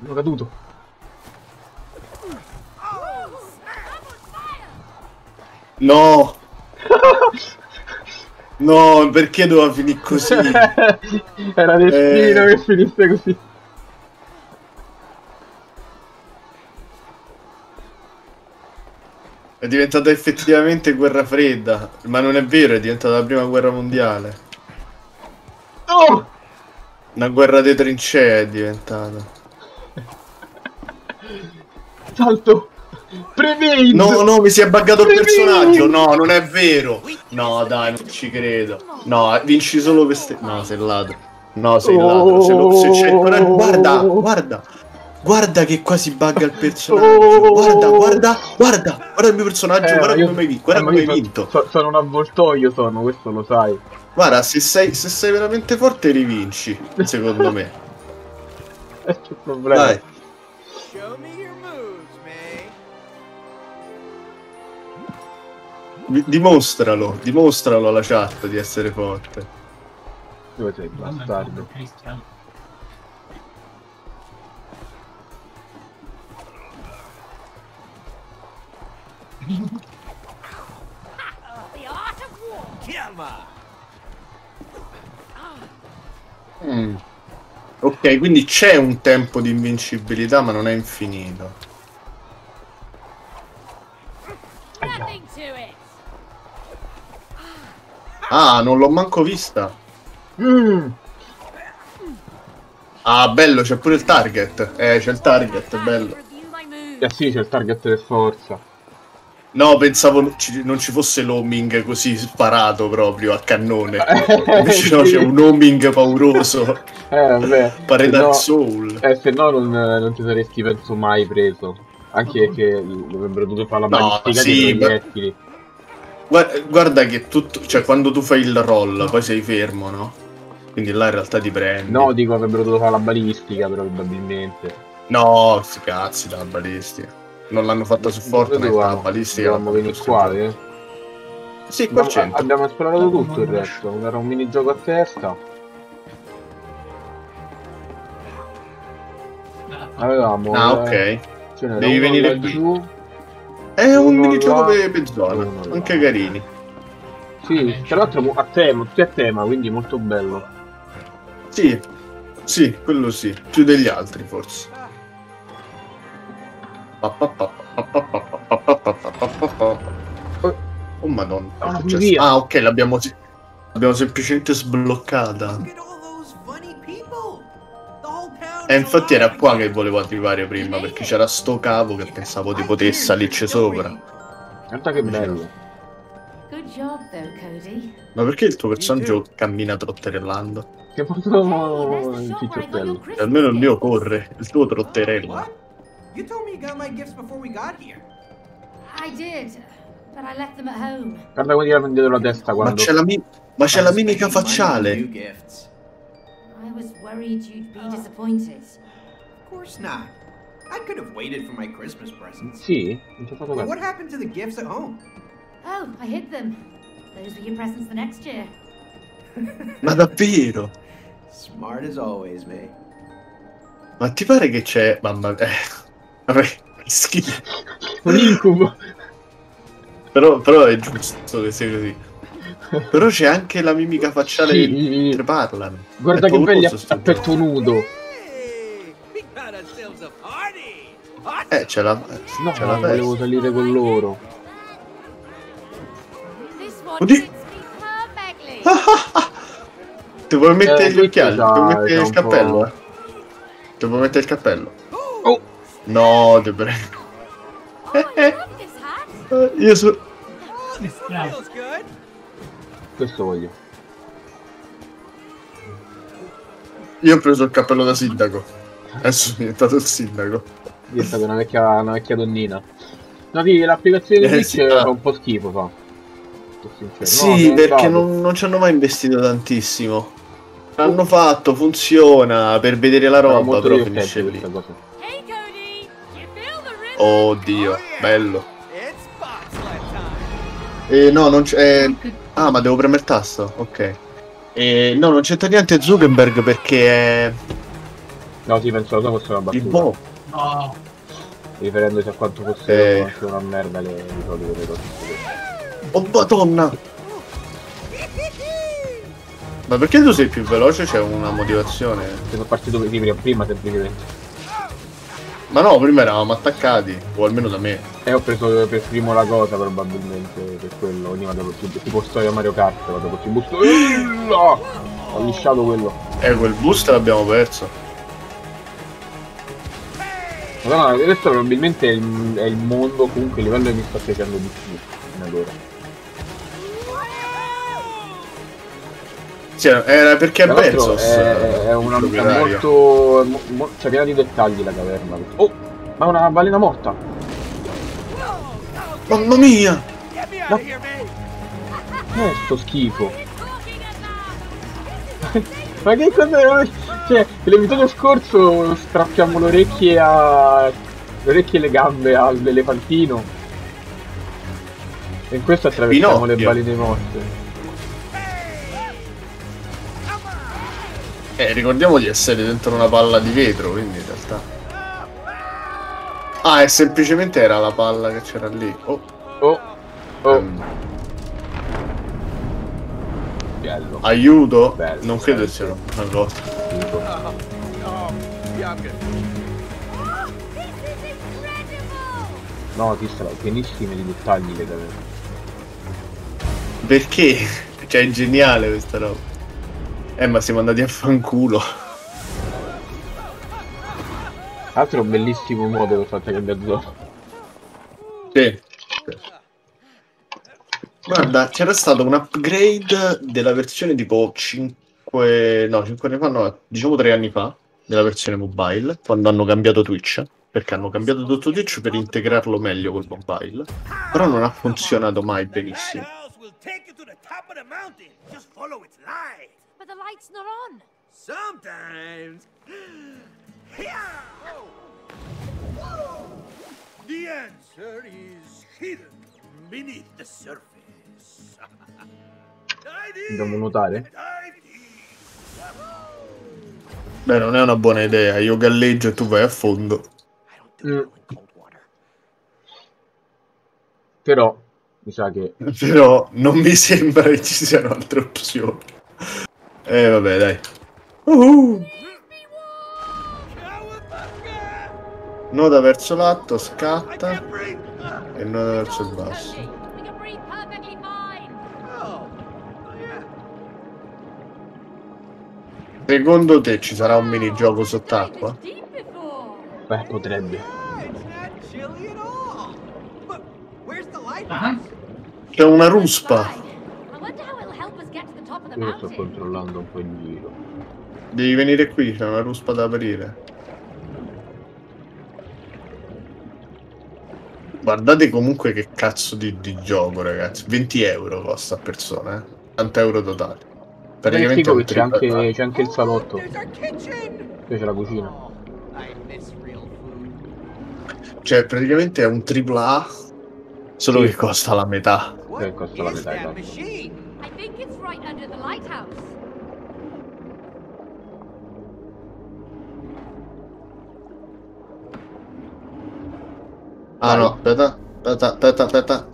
Sono caduto. No! no, perché doveva finire così? <laughs> Era destino eh... che finisse così. È diventata effettivamente guerra fredda, ma non è vero, è diventata la prima guerra mondiale. Oh! Una guerra di trincee è diventata. Salto! Prevedi! No, no, mi si è buggato il personaggio. No, non è vero. No, dai, non ci credo. No, vinci solo queste. No, sei ladro. No, sei ladro. Se, lo, se c'è Guarda, guarda. Guarda che quasi bugga il personaggio. Oh, guarda, guarda, guarda. Guarda il mio personaggio. Eh, guarda io, come hai vinto. Guarda come hai vinto. So, sono un avvoltoio, sono, questo lo sai. Guarda, se sei, se sei veramente forte rivinci, secondo me. <laughs> È il problema. Dai. Dimostralo, dimostralo alla chat di essere forte. Dove sei, bastardo? Mm. Ok, quindi c'è un tempo di invincibilità, ma non è infinito. Ah, non l'ho manco vista. Mm. Ah, bello, c'è pure il target. Eh, c'è il target, bello. Eh sì, c'è il target per forza. No, pensavo non ci fosse l'homing così sparato proprio a cannone. <laughs> Invece no, c'è un homing pauroso. <laughs> Eh, vabbè. Pare no, Soul. Eh, se no non, non, ti saresti penso mai preso. Anche perché avrebbero dovuto fare la balistica no, sì, dei proiettili. Guarda, guarda che tutto, cioè quando tu fai il roll, poi sei fermo, no? Quindi là in realtà ti prendi. No, dico avrebbero dovuto fare la balistica, probabilmente. No, sti cazzi la balistica. Non l'hanno fatta su Fortnite, la balistica. Dobbiamo venire qua, eh? Sì, qua c'è. Abbiamo esplorato tutto il resto. Era un minigioco a testa. Avevamo. Ah, ok. Devi venire giù. È un minigioco per, zona, anche là. carini. Sì, tra l'altro a tema, tutti a tema, quindi molto bello. Sì, sì, quello sì, più degli altri forse. Oh madonna. Ah, ah ok, l'abbiamo, l'abbiamo semplicemente sbloccata. E infatti era qua che volevo arrivare prima, perché c'era sto cavo che pensavo di poter salirci sopra. Guarda che bello. Ma perché il tuo personaggio cammina trotterellando? Che molto cicciottello. Almeno il mio corre, il tuo trotterella. You told me you got my gifts before we got here. I did, but I left them at home. Guarda come tira dietro la testa quando... Ma c'è la, mi... Ma c'è la mimica facciale. I was worried you'd be disappointed. Of course not. I could have waited for my Christmas presents. Sì, non c'è fatto What happened to the gifts at home? Oh, I hid them. Those were your presents the next year. <laughs> Ma davvero? Smart as always, me. Ma ti pare che c'è... Mamma mia... Vabbè, schifo. Un incubo. Però, però è giusto che sia così. Però c'è anche la mimica facciale sì. mentre parlano. Guarda che belli a petto nudo. Eh, ce l'ha. No, ce la volevo salire con loro. Oddio. <laughs> Ti vuoi mettere eh, gli occhiali? Ti vuoi mettere il cappello? Ti vuoi mettere il cappello? Oh! No, ti prego. Oh, <laughs> io so... Questo voglio. Io ho preso il cappello da sindaco. Adesso sono diventato il sindaco. È diventata una vecchia, una vecchia donnina. No, sì, l'applicazione di eh, Twitch sì, fa un po' schifo, fa. Sì, no, perché non, non ci hanno mai investito tantissimo. L'hanno fatto, funziona, per vedere la roba, però finisce lì. Oddio, bello. Eh, no, non c'è... Eh... Ah, ma devo premere il tasto? Ok. Eh, no, non c'entra niente Zuckerberg perché è... No, sì, penso che fosse una battuta. Il boh. No. Riferendosi a quanto fosse eh. una merda le, le solite cose. Oh, madonna! Ma perché tu sei più veloce? C'è una motivazione? Sono partito prima, prima semplicemente. Ma no, prima eravamo attaccati, o almeno da me. E eh, ho preso per primo la cosa probabilmente, per quello, ogni vado così, tipo storia Mario Kart, vado così, boost. No! Ho lisciato quello. Eh, quel boost l'abbiamo perso. Madonna, questo probabilmente è il, è il mondo, comunque il livello che mi sta piacendo di più in allora. Cioè, era perché è Bezos. È, è una è molto. Mo, cioè, piena di dettagli la caverna. Oh! Ma è una balena morta! Mamma mia! Ma... Eh, sto schifo! <laughs> Ma che cosa... Cioè, l'episodio scorso strappiamo le orecchie a... le orecchie e le gambe all'elefantino. E in questo attraversiamo Pinocchio. le balene morte. Eh, ricordiamo di essere dentro una palla di vetro, quindi in realtà... Ah, e semplicemente era la palla che c'era lì. Oh. Oh. Oh. Um. Bello. Aiuto? Bello, non credo sia una cosa. No, ti sarà pienissime di dettagli le caverne. Perché? <laughs> Cioè, è geniale questa roba. Eh, ma siamo andati a fanculo. Altro un bellissimo modo per far cambiare zona. Sì. Guarda, c'era stato un upgrade della versione tipo 5, no, 5 anni fa, no, diciamo 3 anni fa, della versione mobile, quando hanno cambiato Twitch, perché hanno cambiato tutto Twitch per integrarlo meglio col mobile, però non ha funzionato mai benissimo. Light's not on. Sometimes. The answer is hidden beneath the surface. Dobbiamo nuotare? Beh, non è una buona idea. Io galleggio e tu vai a fondo. Mm. Però, mi sa che... Però non mi sembra che ci siano altre opzioni. Eh, vabbè, dai. Uh-huh. Noda verso l'alto, scatta. E noda verso il basso. Secondo te ci sarà un minigioco sott'acqua? Beh, potrebbe. Ah. C'è una ruspa. Io sto controllando un po' in giro. Devi venire qui, c'è una ruspa da aprire. Guardate comunque che cazzo di, di gioco, ragazzi. 20 euro costa a persona, eh? 80 euro totali. Praticamente che c'è anche, c'è anche il salotto. Qui c'è la cucina. Cioè, praticamente è un AAA, solo sì. che costa la metà. Che costa la metà, esatto. Ah no, aspetta, aspetta, aspetta, aspetta.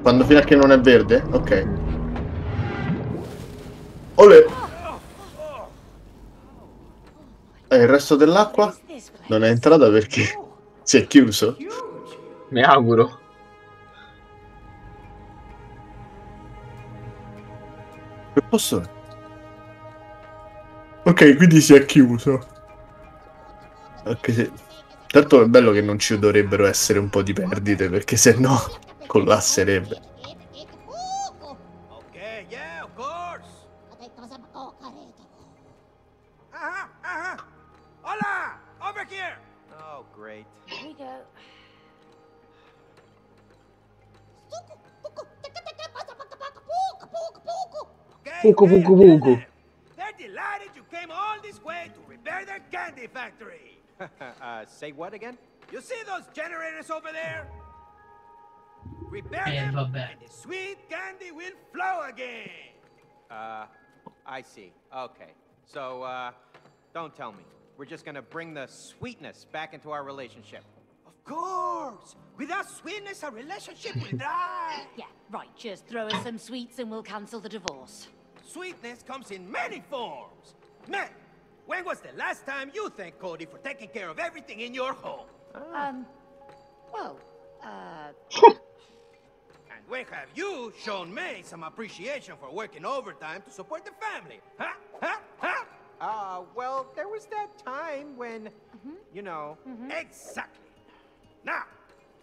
Quando fino a che non è verde? Ok. Olè! E il resto dell'acqua non è entrata perché <laughs> si è chiuso? Mi auguro. Posso? Ok, quindi si è chiuso. Anche se... Tanto è bello che non ci dovrebbero essere un po' di perdite, perché se no <laughs> collasserebbe. They're delighted you came all this way to repair their candy factory. <laughs> uh, say what again? You see those generators over there? Repair them, and the sweet candy will flow again. Uh, I see. Okay. So, uh, don't tell me. We're just gonna bring the sweetness back into our relationship. Of course! Without sweetness, our relationship will <laughs> die! Yeah, right. Just throw us some sweets and we'll cancel the divorce. Sweetness comes in many forms. Man, when was the last time you thanked Cody for taking care of everything in your home? Um, well, uh... <laughs> and when have you shown May some appreciation for working overtime to support the family? Huh? Huh? Huh? Uh, well, there was that time when, mm -hmm. you know... Mm -hmm. Exactly. Now,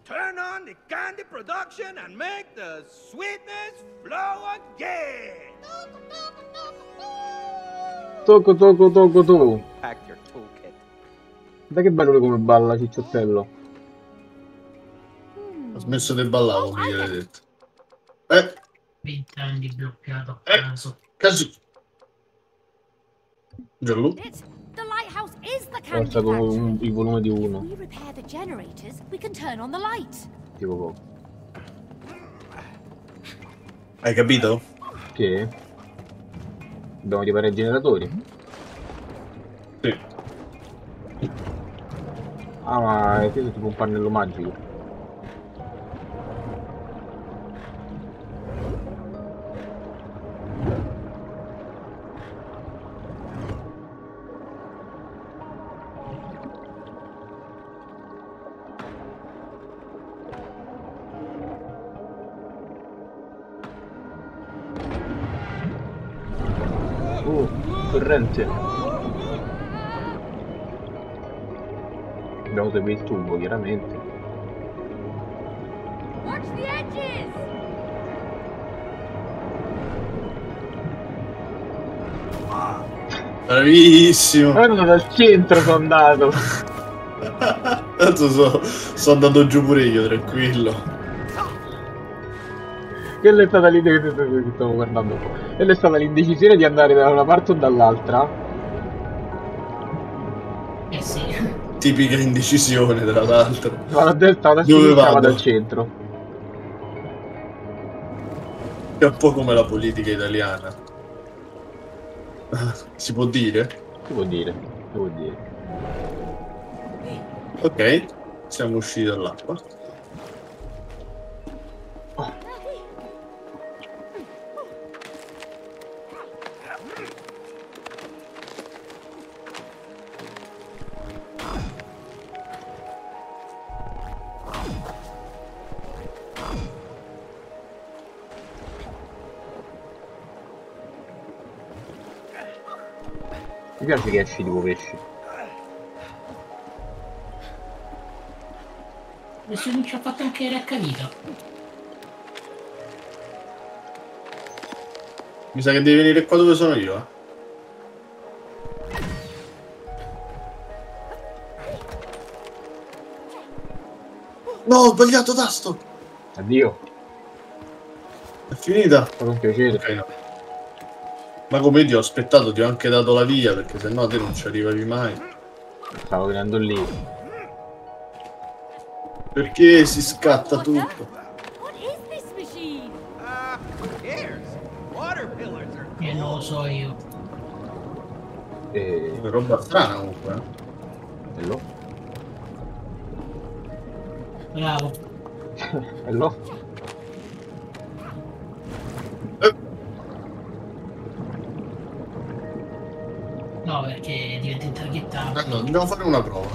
turn on the candy production and make the sweetness flow again! Tocco, tocco, tocco, tocco. Dai che bello come balla Cicciottello. Ha smesso di ballare, come gli hai detto. Eh? 20 anni bloccato a eh. caso. Caso. Giallo? Candy factory. il volume di uno. Tipo poco. Hai capito? Che? Dobbiamo riparare i generatori? Sì. Ah, ma è tipo un pannello magico. corrente. Abbiamo seguire il tubo chiaramente. Bravissimo. Ma non al centro sono andato. <laughs> Tanto so, andato giù pure io, tranquillo. Quella è stata l'indecisione che stavo guardando. Quella è stata l'indecisione di andare da una parte o dall'altra. Eh sì. Tipica indecisione, tra l'altro. Vado a destra, vado a sinistra, vado al centro. È un po' come la politica italiana. Si può dire? Si può dire, si può dire. Ok, siamo usciti dall'acqua. Piace che esci tipo pesci. Nessuno ci ha fatto anche raccanito. Mi sa che devi venire qua dove sono io, eh. No, ho sbagliato tasto! Addio. È finita? È un piacere. Ok, no. Ma come ti ho aspettato, ti ho anche dato la via, perché sennò te non ci arrivavi mai. Stavo venendo lì. Perché si scatta tutto? E non lo so io. E... È roba strana comunque. eh. Bello. Bravo. Bello. No, dobbiamo fare una prova.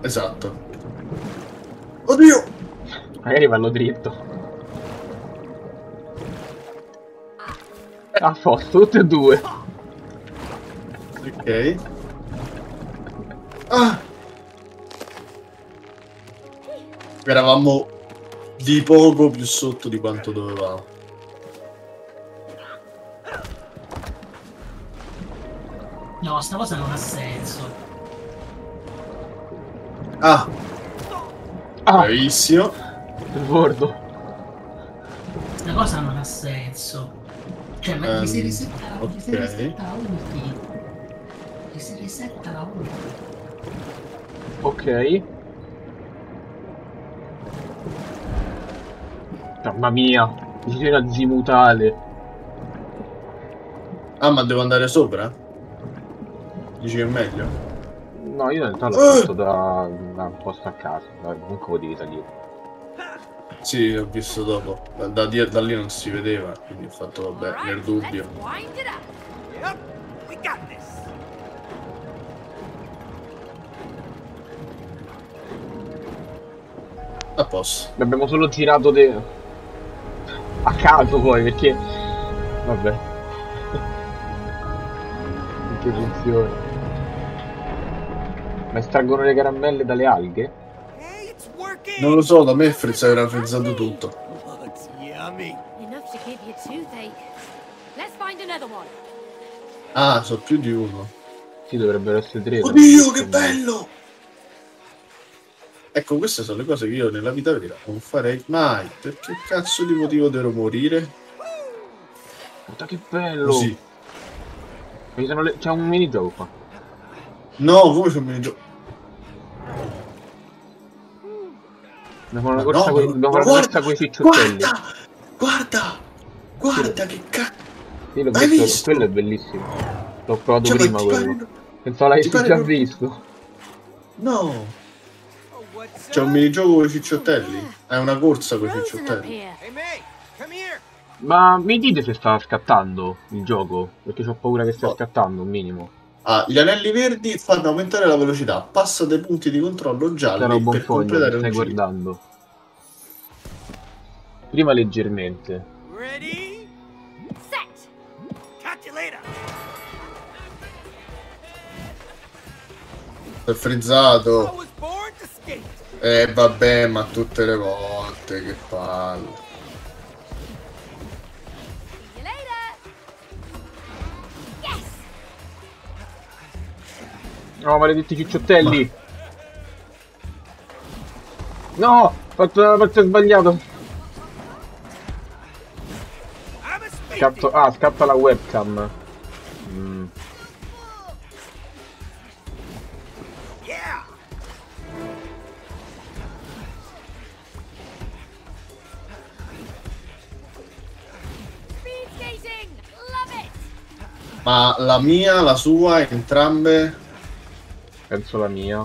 Esatto. Oddio! Magari vanno dritto. A posto, tutte e due. Ok. Ah! Eravamo di poco più sotto di quanto dovevamo. No, sta cosa non ha senso. Ah! Ah, Bravissimo. il bordo. Sta cosa non ha senso. Cioè, ma gli si resetta, gli si resetta la ulti. Gli si resetta la ulti. Ok. Mamma mia, decisione azimutale. Ah, ma devo andare sopra? Dici che è meglio? No, io in realtà l'ho fatto da, da un posto a caso, dai, comunque potevi salire. Sì, ho visto dopo. Da, da, da lì non si vedeva, quindi ho fatto vabbè, nel dubbio. A posto. L'abbiamo solo girato de... a caso poi, perché... Vabbè. <laughs> che funziona. Ma estraggono le caramelle dalle alghe? Non lo so, da me Fritz aveva frizzato tutto. Ah, so più di uno. Sì, dovrebbero essere tre. Oddio, che bello! Ecco, queste sono le cose che io nella vita vera non farei mai. Per che cazzo di motivo devo morire? Guarda che bello! Così. Sono C'è un minigioco qua. No, come minigioco? Dobbiamo fare una corsa no, guarda, con i cicciottelli. Guarda! Guarda! Guarda che cazzo! Sì, l'ho Hai visto, visto? quello è bellissimo. L'ho provato Cioè, ma prima quello. pare- Pensavo l'avessi pare già visto. No! C'è un minigioco con i cicciotelli. È una corsa con i here. Ma mi dite se sta scattando il gioco? Perché ho paura che stia Oh. scattando un minimo. Ah, gli anelli verdi fanno aumentare la velocità. Passa dai punti di controllo gialli per foglio, completare mi un stai giro. guardando. Prima leggermente. Ready? Set. Catch you later. È frizzato. Eh vabbè, ma tutte le volte che palle. No, maledetti cicciottelli! No! Ho fatto la parte sbagliato! Scatto... Ah, scatta la webcam. Mm. Ma la mia, la sua, entrambe? Penso la mia.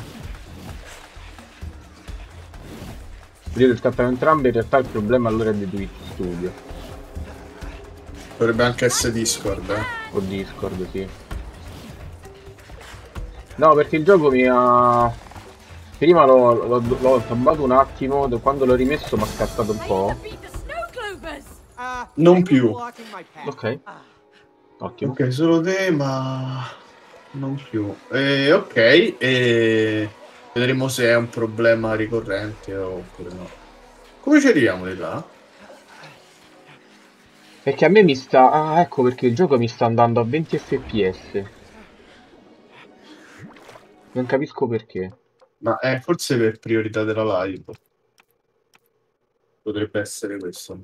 Vedete, scattano entrambe, in realtà il problema allora è di Twitch Studio. Dovrebbe anche essere Discord, eh? O Discord, sì. No, perché il gioco mi ha... Prima l'ho tabbato un attimo, quando l'ho rimesso mi ha scattato un po'. Non più. Ok. Ottimo. Ok, solo te, ma non più. Eh, ok, e vedremo se è un problema ricorrente oppure no. Come ci arriviamo di là? Perché a me mi sta... Ah, ecco perché il gioco mi sta andando a 20 fps. Non capisco perché. Ma è forse per priorità della live. Potrebbe essere questo.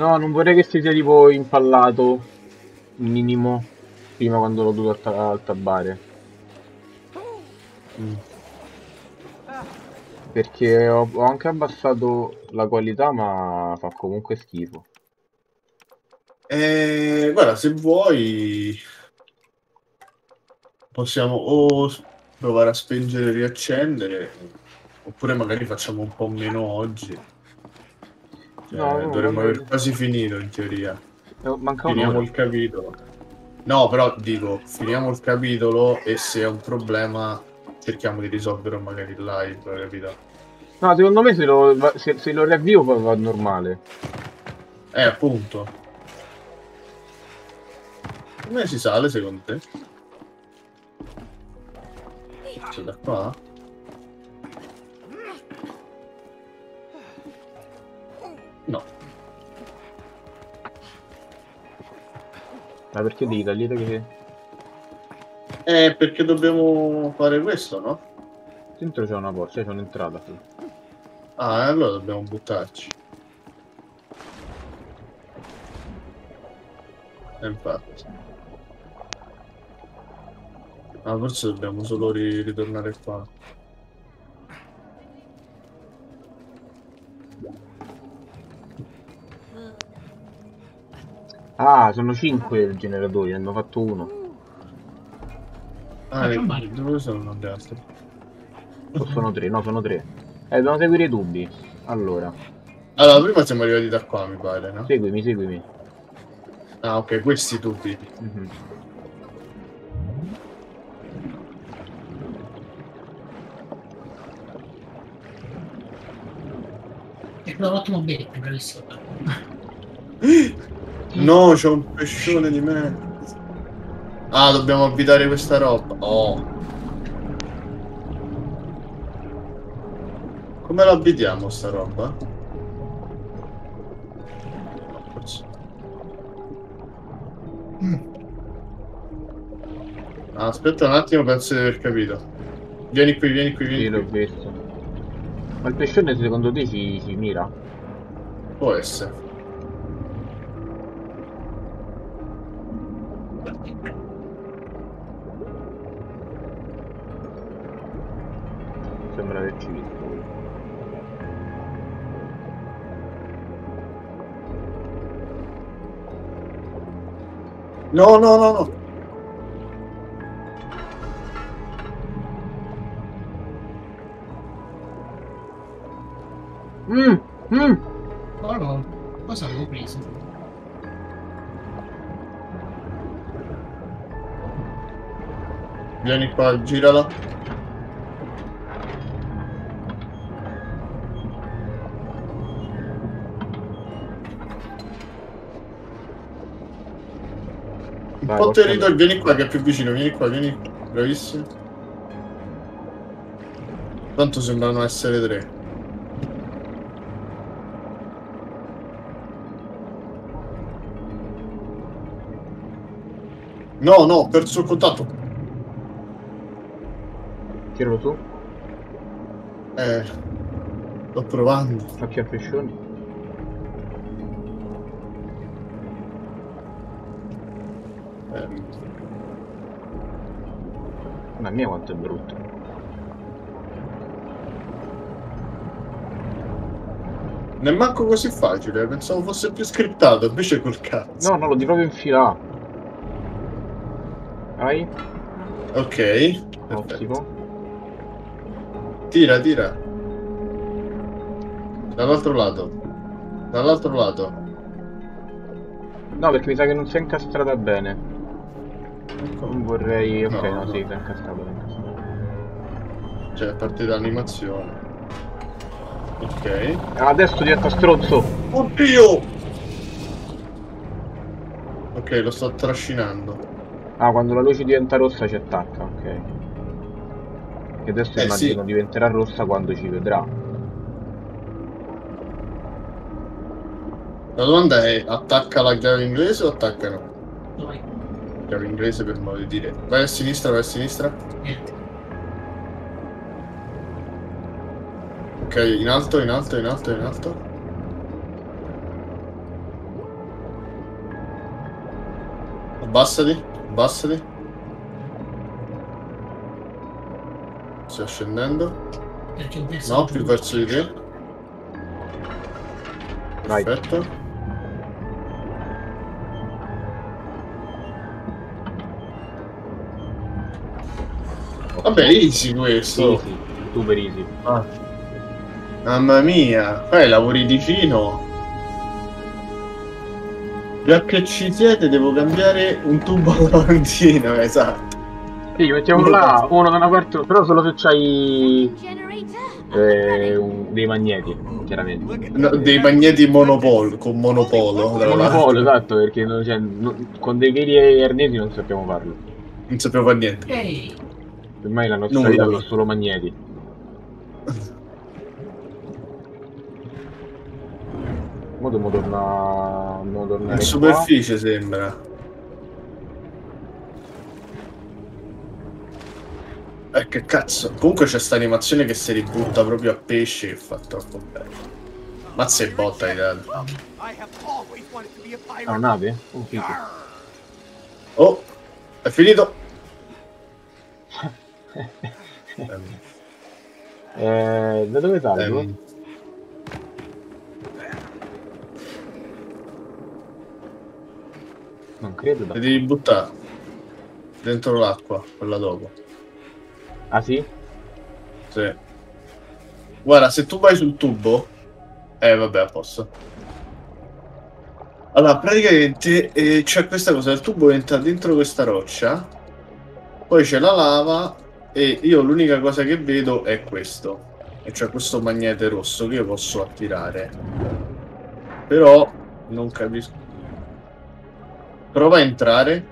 No, non vorrei che si sia tipo impallato minimo prima quando l'ho dovuto altabare. Mm. Perché ho, ho, anche abbassato la qualità ma fa comunque schifo. Eh, guarda, se vuoi possiamo o provare a spengere e riaccendere oppure magari facciamo un po' meno oggi. Cioè, no, dovremmo aver quasi finito in teoria. Eh, finiamo il capitolo. No, però dico, finiamo il capitolo e se è un problema cerchiamo di risolverlo magari live, capito? No, secondo me se lo, se, se lo riavvio va, va normale. Eh, appunto. Come si sale secondo te? C'è da qua? No. Ma perché devi tagliare che... Eh, perché dobbiamo fare questo, no? Dentro c'è una porta, c'è un'entrata. Sì. Ah, allora dobbiamo buttarci. E infatti. Ah, forse dobbiamo solo ri ritornare qua. Ah, sono 5 i generatori, ne hanno fatto uno. Ah, dove sono gli altri? O sono 3, no, sono 3. Eh, dobbiamo seguire i tubi. Allora. Allora, prima siamo arrivati da qua, mi pare, no? Seguimi, seguimi. Ah, ok, questi tubi. Mm -hmm. È un ottimo becco, bravissimo. <laughs> No, c'è un pescione di me. Ah, dobbiamo abitare questa roba. Oh. Come la abitiamo sta roba? Forse. Mm. Ah, aspetta un attimo, penso di aver capito. Vieni qui, vieni qui, vieni sì, l'ho visto. Ma il pescione secondo te ci, ci mira? Può essere. No, no, no, no. Mmm, mmm. Oh no, cosa avevo preso? Vieni qua, girala. Potterito, vieni qua che è più vicino, vieni qua, vieni. bravissimo. Tanto sembrano essere tre. No, no, ho perso il contatto. Tiralo tu. Eh, sto provando. Facci a pescioni. Eh. Mamma mia quanto è brutto. Nemmanco così facile, pensavo fosse più scriptato, invece col cazzo. No, no, lo devi proprio infilare. Vai. Ok. Ottimo. Tira, tira. Dall'altro lato. Dall'altro lato. No, perché mi sa che non si è incastrata bene. Non vorrei... Ok, no, No, no, sì, no. si è incastrata. si è incastrata. Cioè, a partire dall'animazione. Ok. Adesso diventa stronzo. Oddio! Ok, lo sto trascinando. Ah, quando la luce diventa rossa ci attacca, ok. Che adesso Eh, immagino sì. diventerà rossa quando ci vedrà. La domanda è, attacca la chiave inglese o attacca no? Chiave inglese per modo di dire. Vai a sinistra, vai a sinistra. Ok, in alto, in alto, in alto, in alto. Abbassati, abbassati. Sto scendendo. No, più verso di te. Perfetto. Vabbè, easy questo. Sì, super easy. Ah. Mamma mia, poi lavori di fino. Già che ci siete, devo cambiare un tubo <laughs> lavandino, esatto. Sì, mettiamo là, uno da una parte, però solo se c'hai eh, un- dei magneti, chiaramente. No, dei magneti monopolo, con monopolo. Monopolo, esatto, perché non- cioè, non- con dei veri e arnesi non sappiamo farlo. Non sapevo fare niente. Ok. Ormai la nostra Nulla. vita sono solo magneti. Mo dobbiamo tornare. Tornare In qua. superficie sembra. Eh che cazzo. Comunque c'è sta animazione che si ributta proprio a pesce che fa troppo bene. Mazza e botta di pirate. Ah, nave? Oh, figo. Oh, è finito. Eh, da dove salgo? Ehm, Non credo. Da... Ti devi buttare dentro l'acqua, quella dopo. Ah sì? Sì. Guarda, se tu vai sul tubo... Eh, vabbè, a posto. Allora, praticamente eh, c'è questa cosa, il tubo entra dentro questa roccia, poi c'è la lava e io l'unica cosa che vedo è questo. E c'è questo magnete rosso che io posso attirare. Però non capisco. Prova a entrare.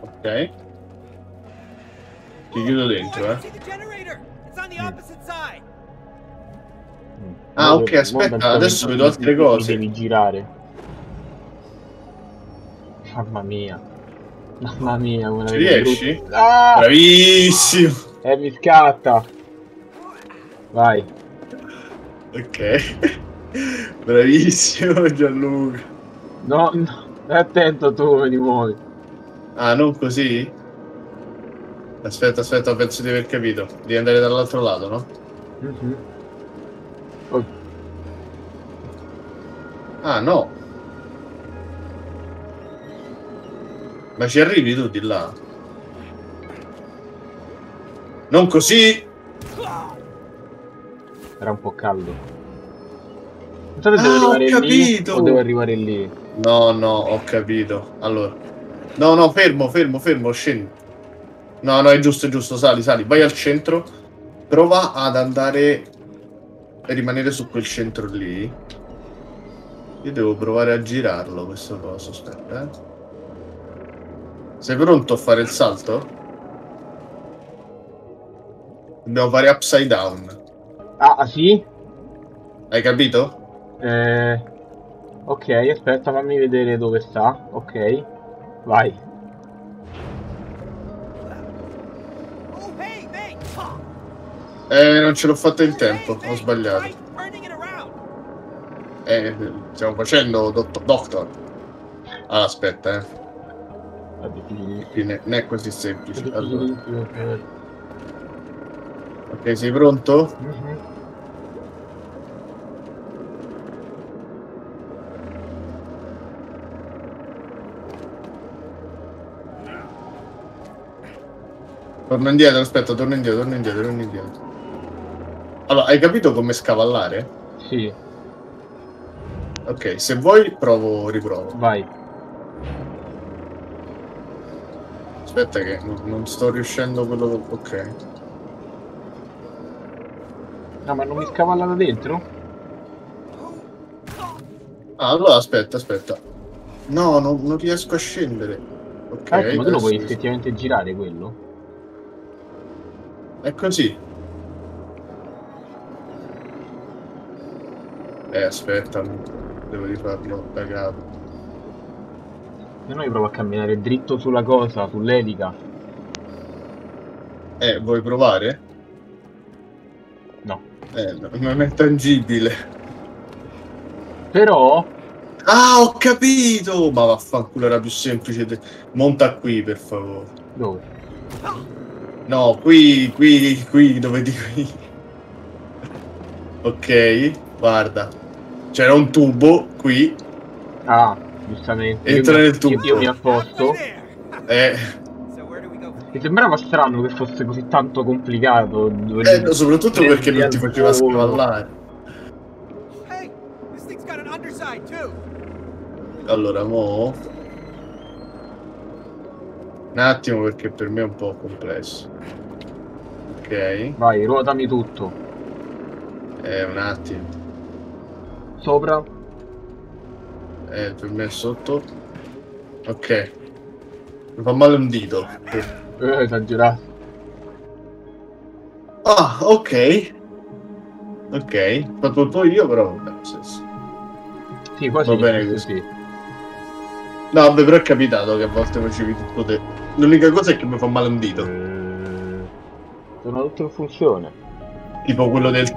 Ok. Ti chiudo dentro, eh. Opposite side. Ah, ok, aspetta, adesso vedo altre cose. Devi girare. Mamma mia. Mamma mia, una Ci riesci? Ah! Bravissimo! Eh, mi scatta. Vai. Ok. <laughs> Bravissimo Gianluca. No, no. Attento tu come ti muovi. Ah, non così? Aspetta, aspetta, penso di aver capito. Devi andare dall'altro lato, no? Mhm. Oh, Ah, no. Ma ci arrivi tu di là? Non così! era un po' caldo. Non so se devo Ah, ho arrivare lì capito. o devo arrivare lì. No, no, ho capito. Allora. No, no, fermo, fermo, fermo, scendi. No, no, è giusto, è giusto, sali, sali. Vai al centro. Prova ad andare e rimanere su quel centro lì. Io devo provare a girarlo questo coso, aspetta, eh. Sei pronto a fare il salto? Dobbiamo fare upside down. Ah, ah sì? Hai capito? Eh... Ok, aspetta, fammi vedere dove sta. Ok. Vai. Eh, non ce l'ho fatta in tempo, ho sbagliato. Eh, stiamo facendo doctor. Ah, aspetta, eh. Non è così semplice. Allora. Ok, sei pronto? Mm -hmm. Torno indietro, aspetta, torno indietro, torno indietro, torno indietro. Allora, hai capito come scavallare? Sì. Ok, se vuoi provo, riprovo. Vai. Aspetta che non, non sto riuscendo quello che... Ok. No, ma non mi scavalla da dentro? Ah, allora aspetta, aspetta. No, no non riesco a scendere. Ok. Ah, ma tu lo puoi effettivamente girare quello? È così. Eh, aspetta, devo rifarlo da capo. E noi provo a camminare dritto sulla cosa, sull'elica. Eh, vuoi provare? No. Eh, no, non è tangibile. Però... Ah, ho capito! Ma vaffanculo, era più semplice. Monta qui, per favore. Dove? No, qui, qui, qui, dove di qui. Ok, guarda. C'era un tubo qui. Ah, giustamente. Entra io nel tubo. Io, io mi apposto. Eh. Mi sembrava strano che fosse così tanto complicato. Eh, no, soprattutto perché non ti faceva scavallare. Allora, mo... Un attimo perché per me è un po' complesso. Ok. Vai, ruotami tutto. Eh, un attimo. Sopra. Eh, per me è sotto. Ok. Mi fa male un dito. Eh, esagerato. Ah, ok. Ok. Fatto tutto io, però vabbè, stesso. Sì, quasi Va bene così. No, vabbè, però è capitato che a volte facevi tutto te. L'unica cosa è che mi fa male un dito. Eh, sono tutte in funzione. Tipo quello del,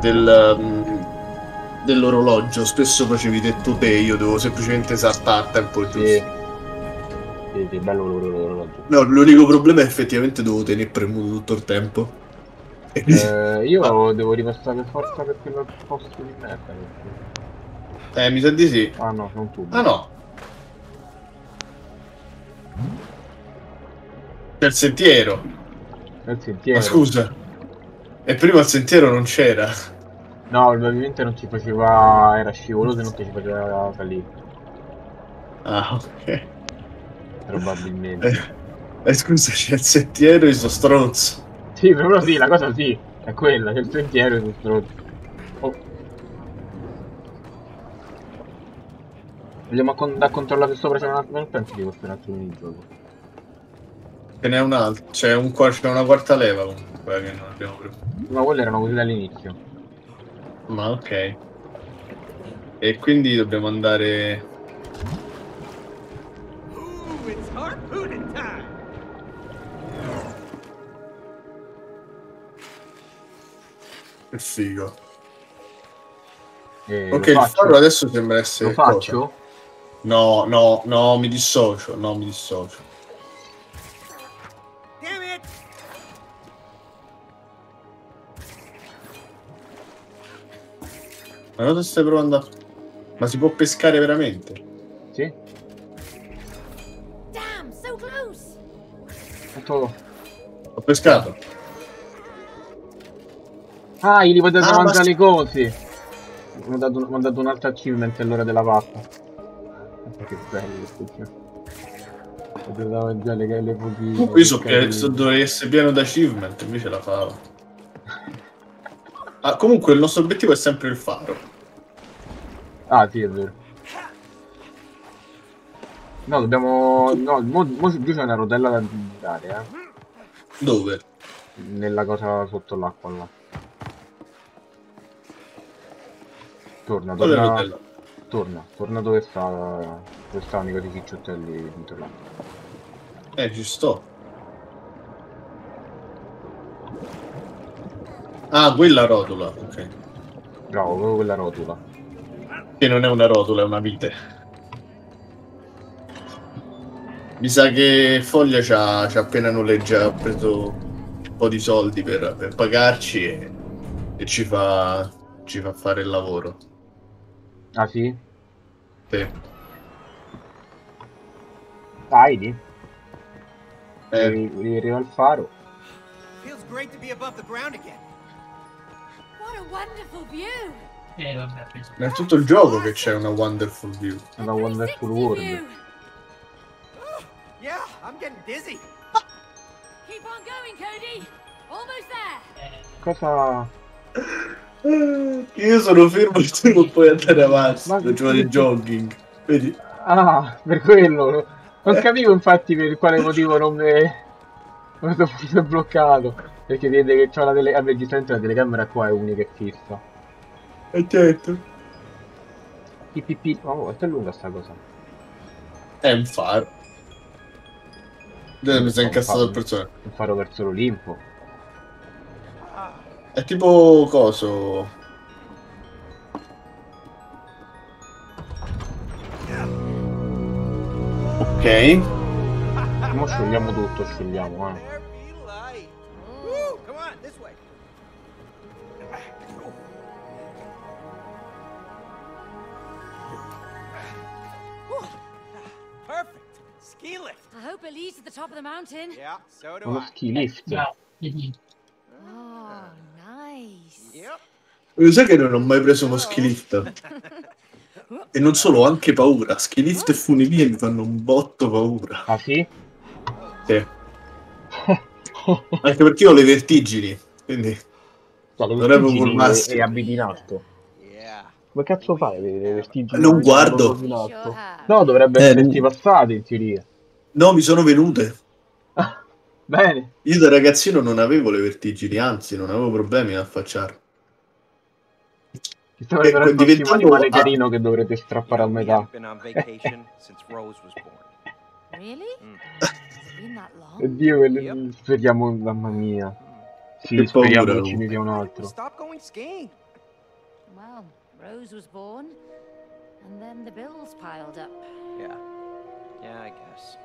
del, um, dell'orologio, spesso facevi detto te, io devo semplicemente saltare a tempo giusto. Sì. Sì, sì, bello l'orologio. No, l'unico problema è effettivamente devo tenere premuto tutto il tempo. Eh, io ah. devo ripassare forza per quel posto di merda. Eh, mi sa di sì. Ah no, non tu. Ah no. Il sentiero. Il sentiero. Ma scusa. E prima il sentiero non c'era. No, probabilmente non ci faceva. era scivoloso e non ti ci faceva salire. Ah, ok. Probabilmente. Eh, eh scusa, c'è il sentiero e sto stronzo. Sì, proprio sì, la cosa sì, è quella, c'è il sentiero e sto stronzo. Oh. Vogliamo andare a controllare sopra c'è un altro. Non penso di fosse un altro minigioco. Ce n'è un altro, c'è un, una quarta leva comunque che non abbiamo preso. Ma quelle erano così dall'inizio. Ma ok. E quindi dobbiamo andare... Che figo. Eh, ok, il faro adesso sembra essere... Lo faccio? Cosa? No, no, no, mi dissocio, no, mi dissocio. Ma cosa stai provando a... Ma si può pescare veramente? Sì. Damn, so close. Tutto... Ho pescato. Ah, gli potete ah, mangiare le cose. Mi ha dato, dato un altro achievement all'ora della pappa. Che bello questo Potete mangiare le, le cosine. Qui so che dovrei essere pieno di achievement, invece la favo. <laughs> Ah, comunque il nostro obiettivo è sempre il faro. Ah, sì, è vero. No, dobbiamo... No, mo, mo giù c'è una rotella da dare, eh. Dove? Nella cosa sotto l'acqua là. Torna, torna. Torna, torna dove sta. Dove stanno i così cicciottelli dentro l'acqua. Eh, ci sto. Ah, quella rotola, ok. Bravo, proprio quella rotola. Che non è una rotola, è una vite. Mi sa che Foglia ci ha, ci ha appena noleggiato, ha preso un po' di soldi per, per pagarci e, e ci, fa, ci fa fare il lavoro. Ah sì? Sì. Dai, lì. Eh. Arriva al faro. Feels great to be above the ground again. Eh, vabbè, penso. È tutto il gioco che c'è una wonderful view. Una wonderful world. Yeah, I'm getting dizzy. Keep on going, Cody. Almost there. Cosa... Io sono fermo e tu non puoi andare avanti. Ma devo giocare jogging. Vedi? Ah, per quello. Non capivo infatti per quale motivo non mi... <laughs> Non sono bloccato. Perché vede che c'ho la tele... Vabbè, giustamente la telecamera qua è unica e fissa. E certo. Pippi. Oh, quanto è lunga sta cosa? È un faro. Dove mi sei incassato il personaggio? Un faro verso l'Olimpo. È tipo coso. Ok. Ora sciogliamo tutto, sciogliamo, eh. Ski lift. I hope it leads to the top of the mountain. Yeah, so do Uno I. ski lift. No, Oh, nice. Yep. Lo sai che non ho mai preso uno ski lift? <laughs> E non solo, ho anche paura. Ski lift e funivie mi fanno un botto paura. Ah sì? Sì. Anche perché ho le vertigini. Quindi. Cioè, le Dovremmo vertigini formarsi. e, e abiti in alto. Come cazzo fai a vedere le vertigini? Non guardo. No, dovrebbe Eh, esserti non- passate in teoria. No, mi sono venute. <laughs> Bene. Io da ragazzino non avevo le vertigini, anzi, non avevo problemi a affacciare. Ci stava Eh, arrivando il prossimo diventando- animale carino che dovrete strappare a metà. Mm. Oddio, quelle- speriamo, mamma mia. Sì, Che speriamo paura, che ce ne sia un altro. Stop going skiing. Well, Rose was born, and then the bills piled up. Yeah. Yeah, I guess.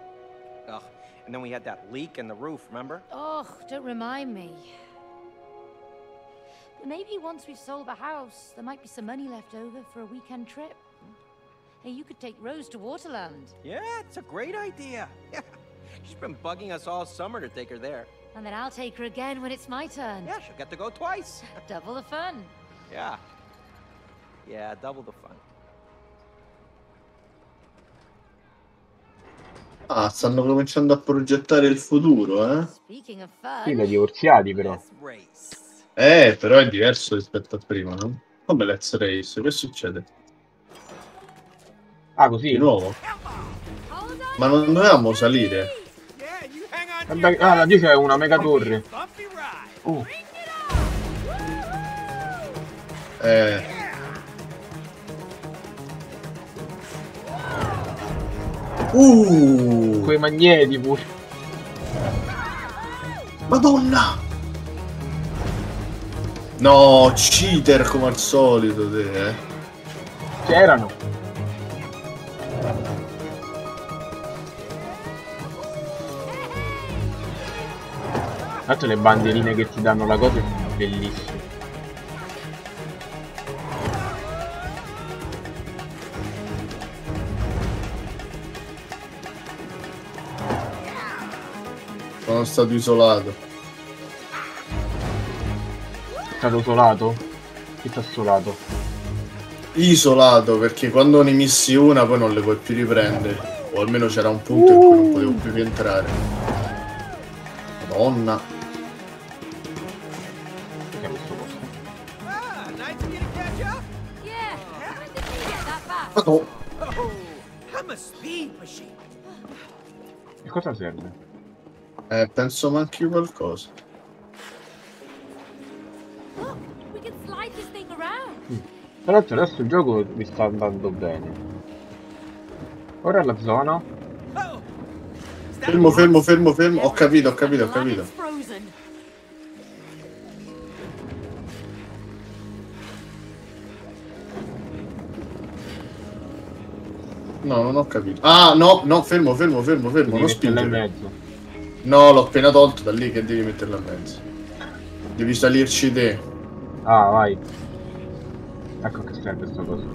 Ugh. And then we had that leak in the roof, remember? Oh, don't remind me. But maybe once we've sold the house, there might be some money left over for a weekend trip. Hey, you could take Rose to Waterland, Yeah, it's a great idea. Yeah. <laughs> She's been bugging us all summer to take her there. and then I'll take her again when it's my turn. Yeah, she'll get to go twice. <laughs> Double the fun. Yeah. Yeah, double the fun. Ah, stanno cominciando a progettare il futuro, eh? Sì, da divorziati però. Eh, però è diverso rispetto a prima, no? Come Let's Race, che succede? Ah, così? Di nuovo? Ma non dovevamo salire? Your ah, lì c'è una mega torre. Oh, Eh. Uh! quei magneti pure. Madonna! No, cheater come al solito, te, eh. C'erano. L'altro le bandierine che ti danno la cosa sono bellissime. Sono stato isolato. È stato solato? Chi sta solato? Isolato perché quando ne missi una poi non le puoi più riprendere. O almeno c'era un punto in cui non potevo più rientrare. Madonna. Ah? Madonna. Oh, machine. cosa serve? Eh, penso manchi qualcosa. Mm. Tra l'altro adesso il gioco mi sta andando bene. Ora la zona. Fermo, fermo, fermo, fermo. Ho capito, ho capito, ho capito. No, non ho capito. Ah, no, no, fermo, fermo, fermo, fermo. Non spingere. No, l'ho appena tolto da lì che devi metterla a mezzo. Devi salirci te. Ah, vai. Ecco che serve questa cosa.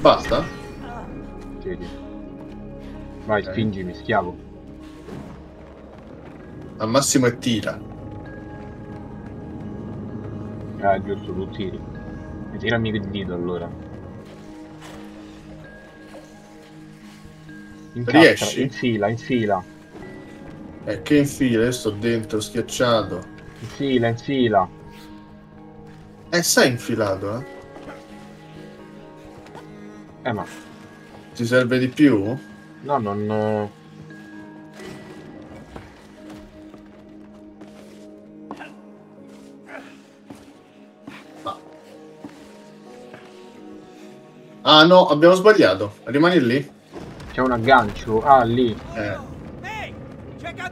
Basta? Sì, sì. Vai, okay. spingimi, schiavo. Al massimo è tira. Ah, giusto, tu tiri. E tirami il dito allora. Incastra, Riesci? Infila, infila. Eh, che infila? Io sto dentro, schiacciato. Infila, infila. Eh, sei infilato, eh? Eh, ma... Ti serve di più? No, non... Ah no, abbiamo sbagliato. Rimani lì. C'è un aggancio. Ah, lì. Eh.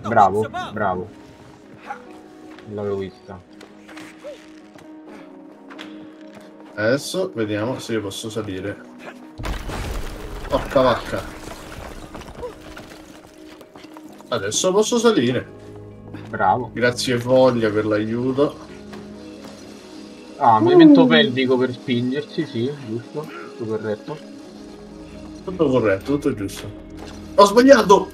Bravo, bravo. L'avevo vista. Adesso vediamo se io posso salire. Porca vacca. Adesso posso salire. Bravo. Grazie Foglia per l'aiuto. Ah, movimento uh. pelvico per spingersi, sì, giusto, tutto corretto. Tutto corretto, tutto giusto. Ho sbagliato!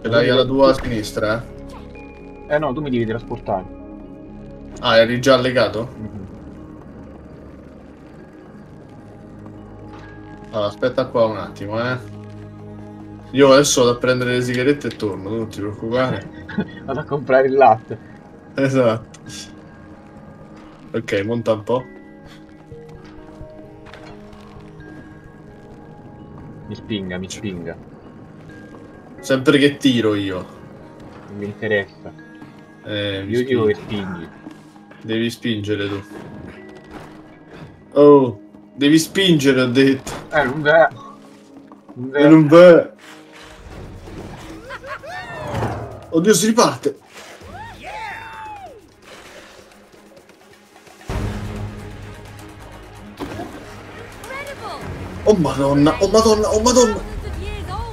Ce l'hai alla tua sinistra, eh? Eh no, tu mi devi trasportare. Ah, eri già legato? Mm -hmm. Allora, aspetta qua un attimo, eh. Io adesso vado a prendere le sigarette e torno, non ti preoccupare. <laughs> vado a comprare il latte. Esatto. Ok, monta un po'. Mi spinga, mi spinga. Sempre che tiro io. Non mi interessa. Eh, io dico che spingi. Devi spingere tu. Oh, devi spingere, ho detto. Eh, non beh. Non. Eh, non beh. Oddio, si riparte. Oh madonna, oh madonna, oh madonna.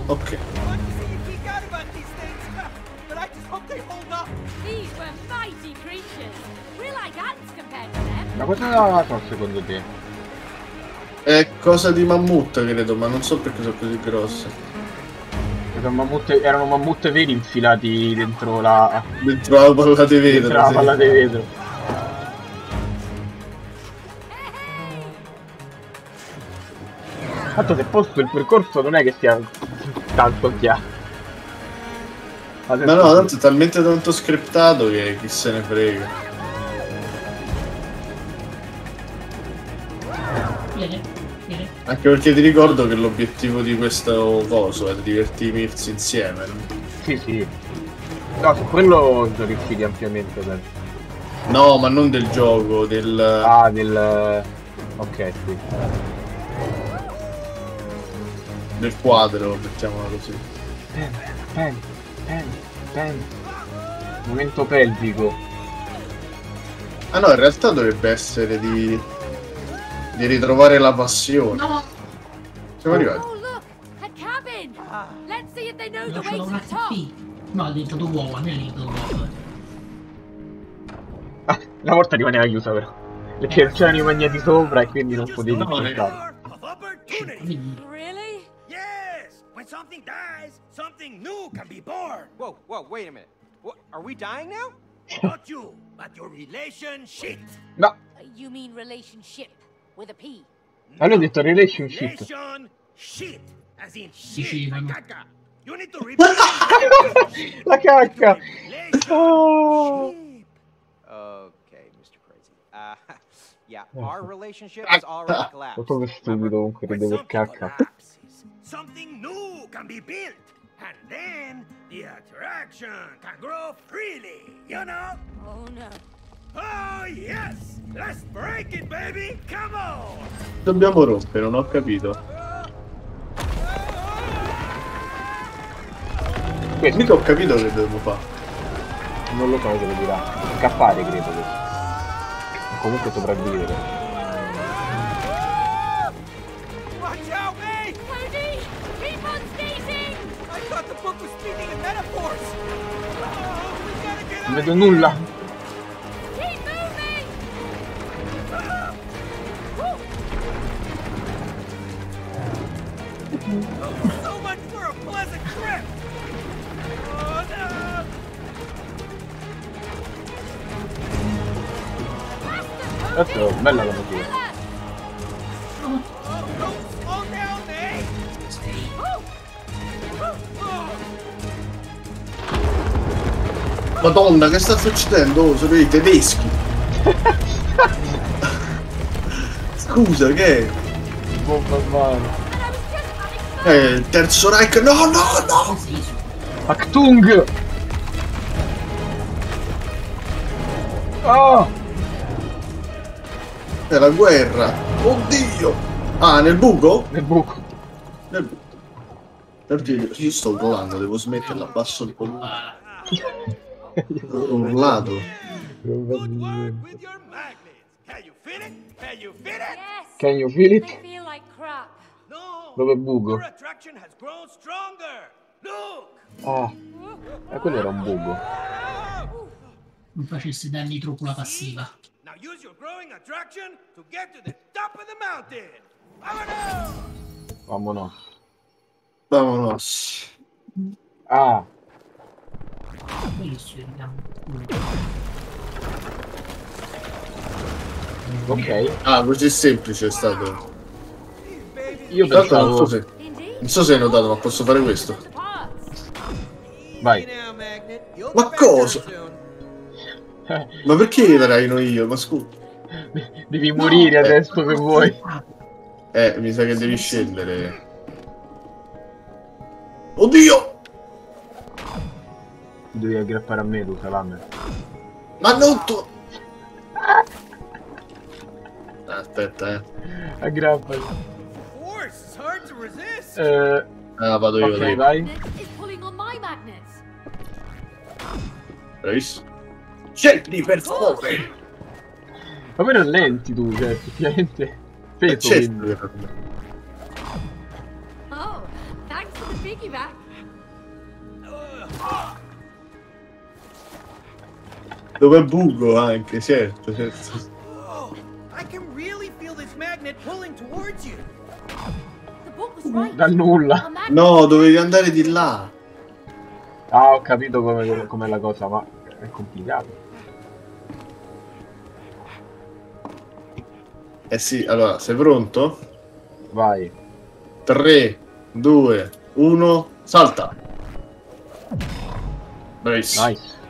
Ok. Ma cosa so secondo te? È cosa di mammut credo, ma non so perché sono così grosse. Erano mammut, erano mammut veri infilati dentro la... Dentro la palla di vetro. Dentro la palla di vetro. Tanto se posto il percorso non è che sia tanto chiaro. Ma no, tanto è talmente tanto scriptato che chi se ne frega. Vieni, vieni. Anche perché ti ricordo che l'obiettivo di questo coso è divertirsi insieme. No? Sì, sì. No, su quello sono riusciti ampiamente penso. No, ma non del gioco, del... Ah, del... Ok, sì nel quadro, mettiamola così. Pen, pen, pen, pen. Momento pelvico. Ah no, in realtà dovrebbe essere di... di ritrovare la passione. No! Siamo arrivati. Oh, look, a cabin. Let's see if they know the way to the top. No, ha detto uova, non è detto uova. Ah, la porta rimaneva chiusa però. Perché c'erano i magneti sopra e quindi non potevi no, portare. When something dies, something new can be born. Whoa, whoa, wait a minute. What, are we dying now? Not you, but your relationship. No. Uh, you mean relationship with a P? Hanno detto relationship. Relationship, as in shit, like caca. You need to <laughs> repeat. La cacca. Oh. Okay, Mr. Uh, <laughs> yeah, our relationship is already collapsed. Proprio stupido comunque, ridevo cacca. Something new can be built, and then the attraction can grow freely, you know? Oh no. Oh yes! Let's break it, baby! Come on! Dobbiamo rompere, non ho capito. Mica ho capito che devo fare. Non lo so cosa dirà. Scappare credo. Comunque sopravvivere. Non vedo nulla! No! Adesso bella la motiva. Madonna, che sta succedendo? Oh, sono i tedeschi. <laughs> Scusa, che è? Bomba mano. Eh, il terzo Reich. No, no, no! Actung! Oh! È la guerra. Oddio! Ah, nel buco? Nel buco. Nel buco. Oddio, io sto urlando, devo smetterla, abbasso il volume. <laughs> Urlato. Vedo niente. With your magnets! Can you fit it? Can you fit it? Yes! Can you feel it? I feel like crap. No! Dove è buco? Your attraction has grown stronger! Look! Ah, e quello era un buco. Non facessi danni troppo la passiva. Now use your growing attraction to get to the top of the mountain! Vamonos! Vamonos. Vamonos. Ah. Ok. Ah, così semplice è stato. Io Tra l'altro non so pensavo... se, non so se hai notato, ma posso fare questo. Vai. Ma cosa? <laughs> Ma perché traino io? Ma scusa. Devi morire adesso se vuoi. Eh, mi sa che devi scendere. Oddio! Devi aggrappare a me tu, salame. Ma non tu! Aspetta, eh. Resist. Eh, Ah, vado io, ok, dai. Bravissimo. Scendi, per favore! Ma poi rallenti tu, cioè, effettivamente. Peso, Certo quindi. Oh, thanks for the piggyback. Dove buco anche, certo, certo. Oh, I can really feel this magnet pulling towards you. The book was right. Da nulla. No, dovevi andare di là. Ah, ho capito come com'è la cosa, ma è complicato. Eh sì, allora, sei pronto? Vai. 3, 2, 1, salta! Bravissimo. Nice.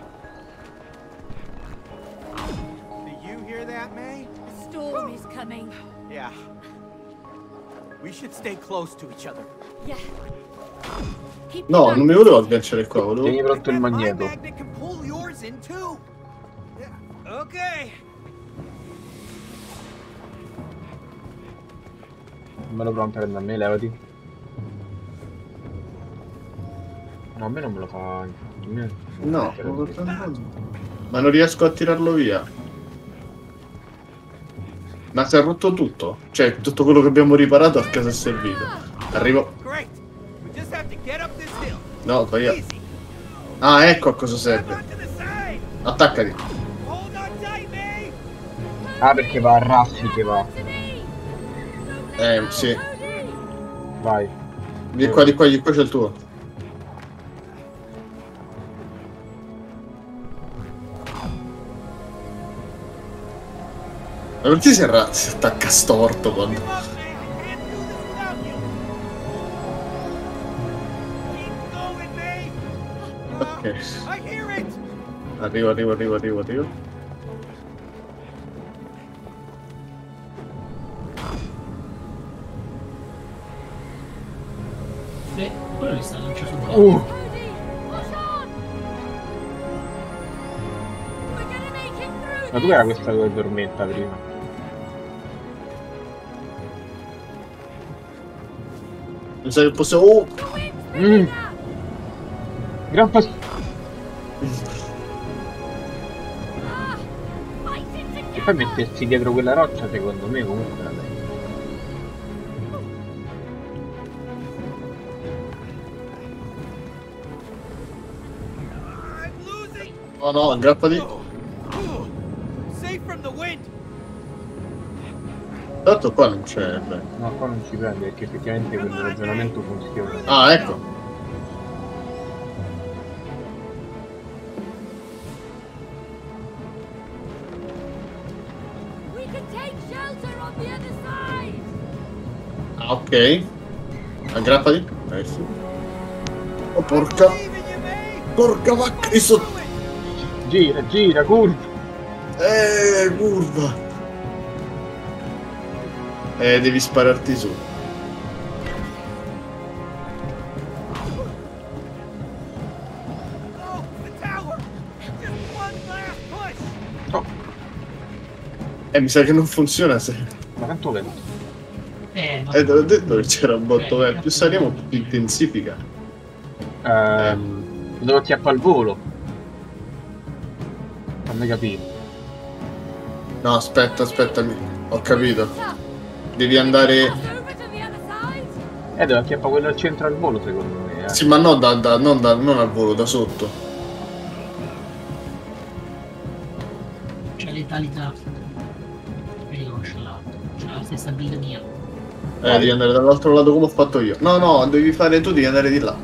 No, non mi volevo agganciare qua, volevo... Tieni pronto il magneto. Okay. Me lo provo a prendere a me, levati. No, a me non me lo fa. No, non lo ma non riesco a tirarlo via. Ma si è rotto tutto? Cioè, tutto quello che abbiamo riparato a casa è servito. Arrivo. No, sbagliato. Ah, ecco a cosa serve. Attaccati. Ah, perché va a raffiche va. Eh, sì. Vai. Di qua, di qua, di qua c'è il tuo. Ma perché si, era, si attacca storto quando... Ok. Arrivo, arrivo, arrivo, arrivo, arrivo. Beh, quello mi sta lanciando sul corpo. Uh. Ma dov'era questa dove dormetta prima? Mi sa che possiamo... Oh! Mm. Gran pas... E poi mettersi dietro quella roccia secondo me comunque vabbè. Oh no, aggrappati. Tanto qua non c'è. No, qua non ci prende perché effettivamente quel ragionamento funziona. Ah, ecco. Ah, ok. Aggrappati. Eh sì. Oh porca. Porca vacca di sotto. Gira, gira, curva. Eh, curva. Eh, devi spararti su. Oh. Eh, mi sa che non funziona se... Ma quanto vento? Eh, eh, te l'ho detto che c'era un botto vento. Più saliamo, più intensifica. Ehm... Dove acchiappa al volo. Fammi capire. No, aspetta, aspetta, ho capito. Devi andare... Eh, deve acchiappa quello al centro al volo, secondo me. Eh. Sì, ma non, da, da, non, da, non al volo, da sotto. C'è letalità. Riconosce l'altro. C'è la stessa build mia. Eh, devi andare dall'altro lato come ho fatto io. No, no, devi fare tu, devi andare di là.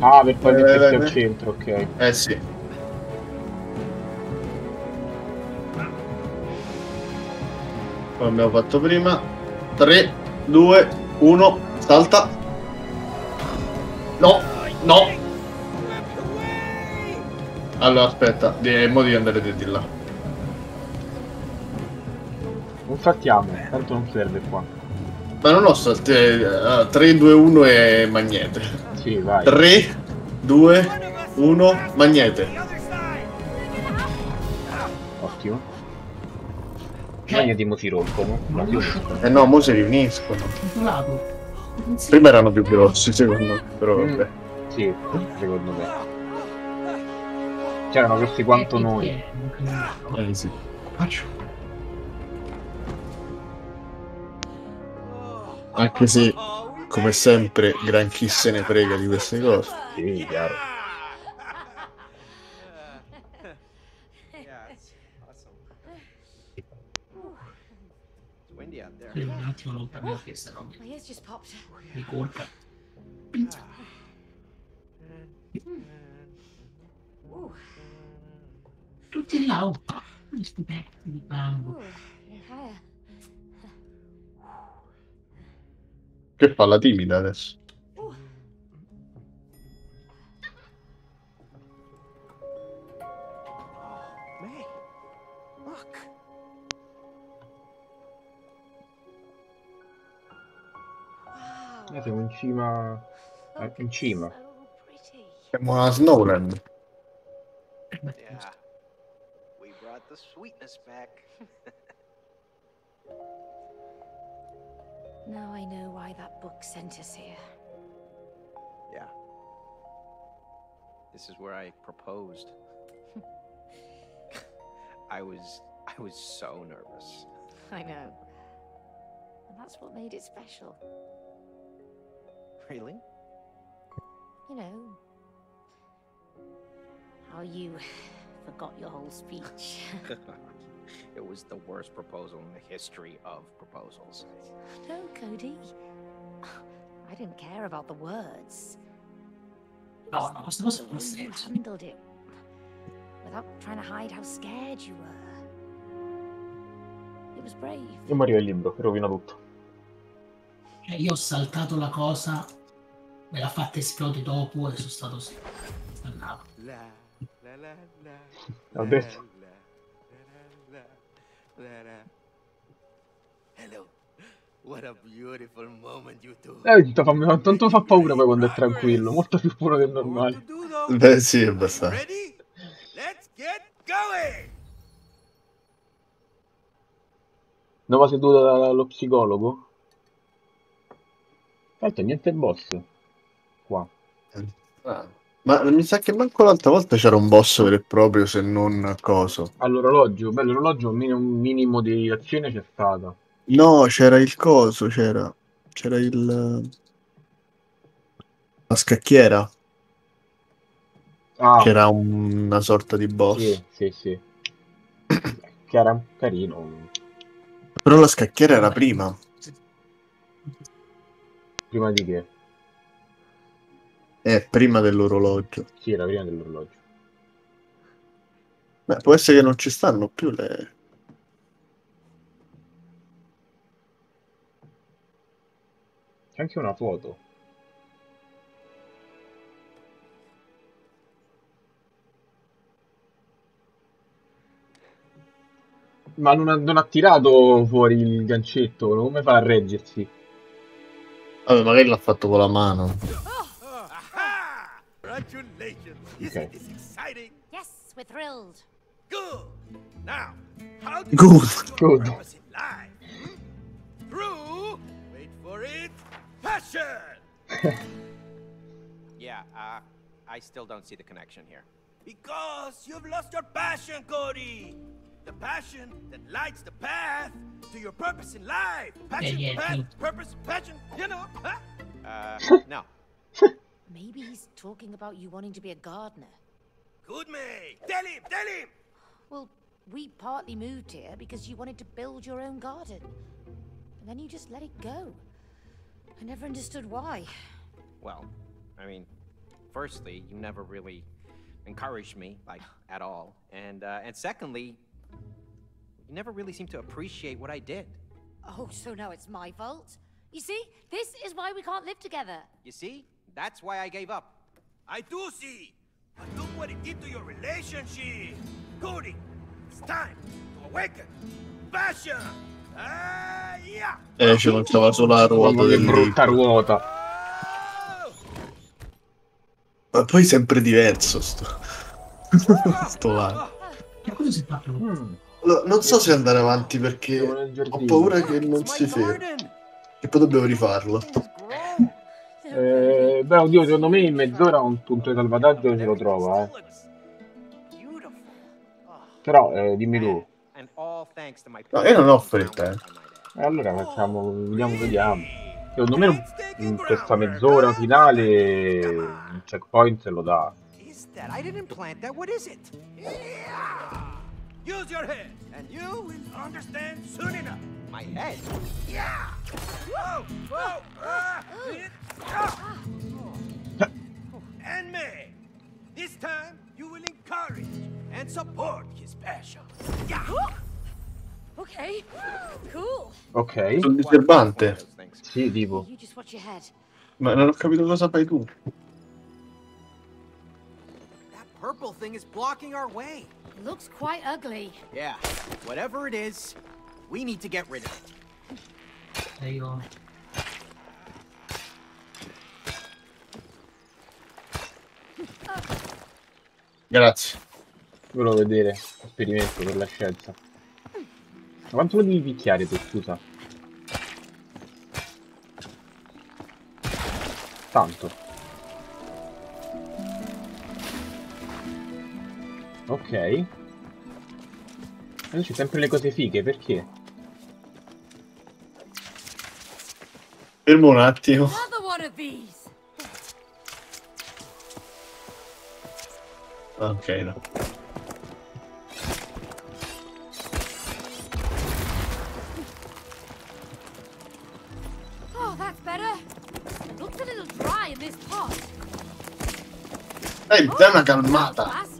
Ah, per poi eh, al centro, ok. Eh sì. Come abbiamo fatto prima. 3, 2, 1, salta. No, no. Allora aspetta, è modo di andare di là. Non saltiamo, tanto non serve qua. Ma non ho. Uh, 3, 2, 1 e magnete. Sì, vai. 3, 2, 1, magnete. Meglio di mo si rompono. Eh no, mo si riuniscono. Prima erano più grossi, secondo me, però mm. vabbè. Sì, secondo me. C'erano grossi quanto noi. Eh sì. Faccio. Anche se, come sempre, gran chi se ne frega di queste cose. Sì, chiaro. Sì, un attimo non parlo che sta roba. Mi colpa. Tutti là, oh, questi pezzi di bambu. Che fa la timida adesso? Eh, siamo in cima. Anche in cima. Siamo a Snowland. Yeah. We brought the sweetness back. <laughs> now I know why that book sent us here. Yeah. This is where I proposed. <laughs> I was I was so nervous. I know. And that's what made it special. Really? You know, how you forgot your whole speech. <laughs> it was the worst proposal in the history of proposals. No, Cody. I didn't care about the words. No, no, questo cosa was You handled it without trying to hide how scared you were. It was brave. Io Mario il libro, che rovina tutto. Cioè, io ho saltato la cosa me l'ha fatta esplodere dopo e sono stato stannato. L'ho detto. Hello. Eh, fa, tanto fa paura poi quando è tranquillo, molto più puro del normale. Beh, sì, è abbastanza. Nuova seduta dallo psicologo? Tanto niente boss. Ah. Ma mi sa che manco l'altra volta c'era un boss vero e proprio, se non coso. All'orologio, beh, l'orologio un minimo di azione c'è stata. No, c'era il coso, c'era. C'era il. La scacchiera. Ah. C'era una sorta di boss. Sì, sì, sì. che era carino. Però la scacchiera era prima. Prima di che? Eh, prima dell'orologio. Sì, era prima dell'orologio. Beh, può essere che non ci stanno più le... C'è anche una foto. Ma non ha, non ha tirato fuori il gancetto, come fa a reggersi? Vabbè, magari l'ha fatto con la mano. Okay. Yes, we're thrilled. Good. Now, how do Good. Good. purpose in life? Hmm? Through, wait for it, passion. <laughs> Yeah, uh, I still don't see the connection here. Because you've lost your passion, Cody. The passion that lights the path to your purpose in life. Passion, yeah, path, purpose, passion. You know, huh? Uh, <laughs> no. Maybe he's talking about you wanting to be a gardener. Good man. Tell him, tell him. Well, we partly moved here because you wanted to build your own garden. And then you just let it go. I never understood why. Well, I mean, firstly, you never really encouraged me, like, at all. And, uh, and secondly, you never really seemed to appreciate what I did. Oh, so now it's my fault? You see, this is why we can't live together. You see? That's why I gave up. I do see. But look what it did to your relationship. Cody, it's time to awaken. Passion. Ah, yeah. Eh, ci mancava solo la ruota Che del brutta ruota. Ma poi sempre diverso sto. <laughs> sto là. Che cosa si fa non so se andare avanti perché ho paura che non si fermi. E poi dobbiamo rifarlo. Eh, beh, oddio, secondo me in mezz'ora un punto di salvataggio ce lo trova, eh. Però, eh, dimmi tu. No, io non ho fretta, eh. E allora facciamo, vediamo, vediamo. Secondo me in questa mezz'ora finale un checkpoint se lo dà. Is that? I didn't plant that. What is it? Yeah. Use your head, and you will understand soon enough. My head. Yeah. Whoa, whoa, ah, it- ah. And me. This time, you will encourage and support his passion. Yeah. Okay, cool. Ok, Sono disturbante. Those things. sì, tipo. You just watch your head. Ma non ho capito cosa fai tu. Purple thing is blocking our way. It looks quite ugly. Yeah. Whatever it is, we need to get rid of it. E io... Grazie. Volevo vedere. Esperimento per la scienza. Quanto lo devi picchiare tu, scusa? Tanto. Ok. E c'è sempre le cose fighe, perché? Fermo un attimo. Ok, no. Oh, that's better. Looks a little dry in this pot. Dai, dai una calmata.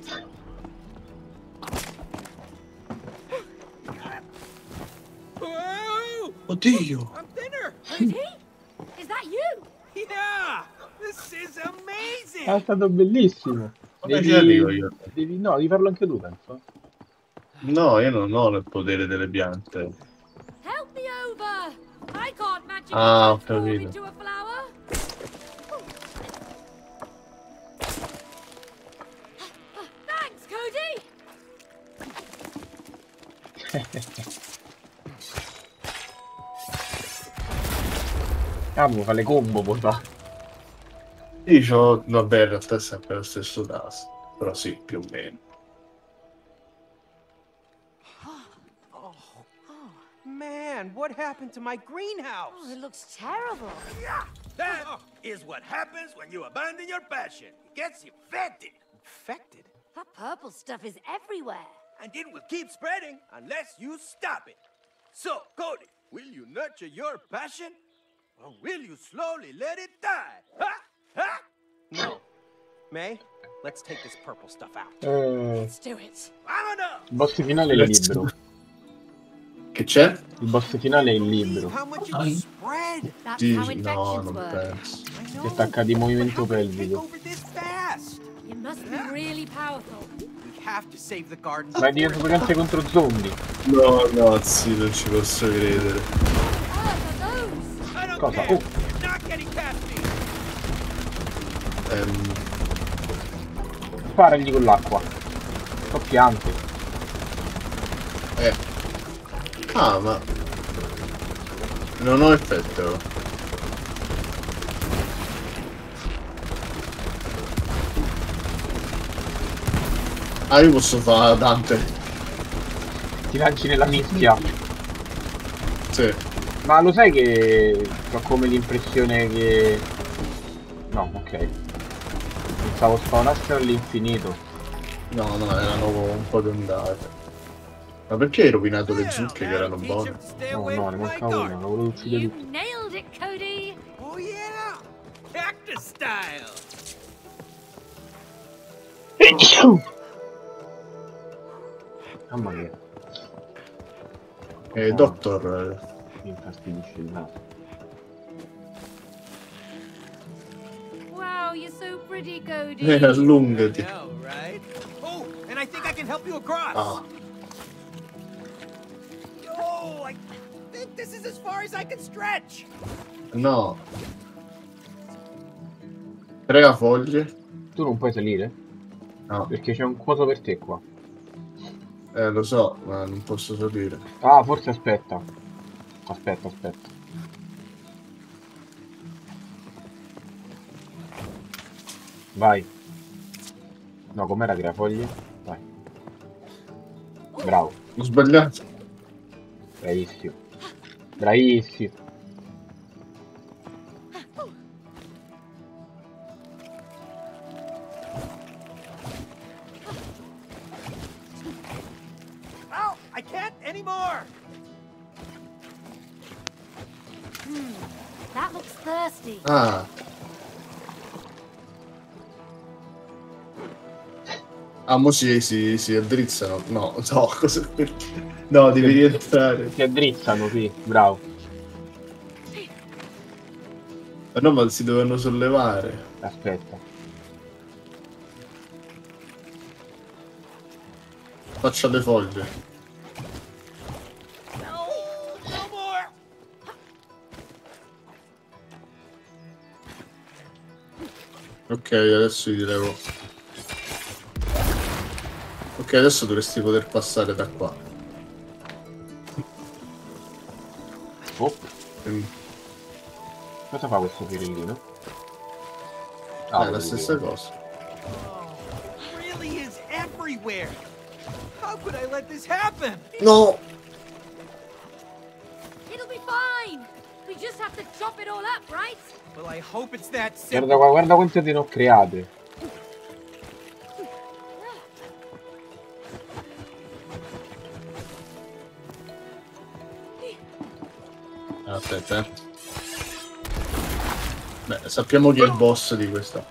Oddio. I'm thinner. Is that you? Yeah. This is amazing. È stato bellissimo. Come io? devi, no, devi farlo anche tu, penso. No, io non ho il potere delle piante. Help me over. Ah, ho capito. <laughs> Cavolo, fa le combo poi fa. Io vabbè, in realtà è sempre lo stesso tasto. Però sì, più o meno. Oh, man, what happened to my greenhouse? Oh, it looks terrible. Yeah, that is what happens when you abandon your passion. It gets infected. Infected? That purple stuff is everywhere. And it will keep spreading unless you stop it. So, Cody, will you nurture your passion? Or will you slowly let it die? Ha! Ha! No. May, let's take this purple stuff out. Eh, Let's do it. il boss finale è il libro. Che c'è? Il boss finale è il libro. Sì, how no, non penso. Che attacca di movimento pelvico. over this fast? You must be really powerful. We have to save the garden. Ma è di superante contro zombie. No, no, sì, non ci posso credere. Cosa? Oh. Ehm, Sparagli con l'acqua. Soffiante. eh. Ah, ma... Non ho effetto. Ah, io posso fare Dante. Ti lanci nella mischia. Sì. Ma lo sai che ho come l'impressione che... No, ok. Pensavo spawnassero all'infinito. No, no, erano un po' ondate. Ma perché hai rovinato le zucche che erano buone? No, no, ne manca una, la volevo uccidere tutte. nailed it, Cody. Oh yeah, cactus style. Mamma mia, Eh, Doctor... mi infastidisce il naso. Wow, you're so pretty, Cody. <laughs> Eh, allungati. know, right? Oh, and I think I can help you across. Oh, I think this is as far as I can stretch. no. Tre foglie? Tu non puoi salire? No. Perché c'è un coso per te qua. Eh, lo so, ma non posso salire. Ah, forse aspetta. Aspetta, aspetta. Vai. No, com'era che era foglie? Vai. Bravo, Ho sbagliato. bravissimo. Bravissimo. Oh, I can't anymore. Ah. Ah, mo si, si, si addrizzano. No, no, <laughs> cosa perché? No, devi rientrare. Si addrizzano, sì, bravo. Ma no, ma si dovevano sollevare. Aspetta. Faccia le foglie. Ok, adesso gli levo. Ok, adesso dovresti poter passare da qua. Oh, Mm. cosa fa questo firellino? Eh, volevo la stessa dire. cosa. Oh, really is Guarda simple. qua, guarda quante te ne ho create. Aspetta, eh. Beh, sappiamo chi è il boss di questa.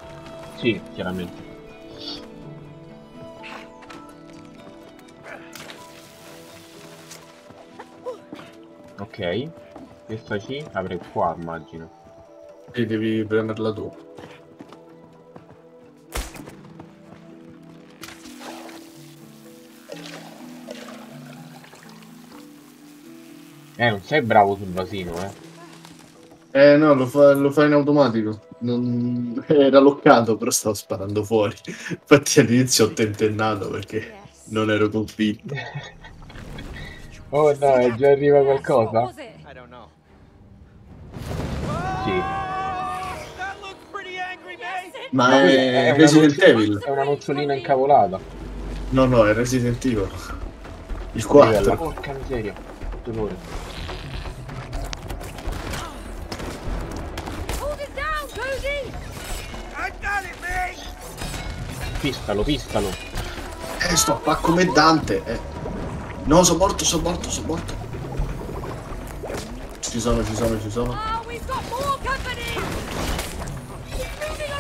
Sì, chiaramente. Ok. Questa ci avrei qua, immagino. E devi prenderla tu. Eh, non sei bravo sul vasino, eh. Eh no, lo fa, lo fa in automatico. Non... <laughs> Era loccato, però stavo sparando fuori. Infatti all'inizio ho tentennato perché non ero convinto. <laughs> oh no, già arriva qualcosa? Ma è, è Resident Evil. È una nozzolina incavolata. No, no, è Resident Evil. Il 4. Porca miseria. Dolore. Pistalo, pistalo. Eh, sto qua come Dante. Eh. No, sono morto, sono morto, sono morto. Ci sono, ci sono, ci sono.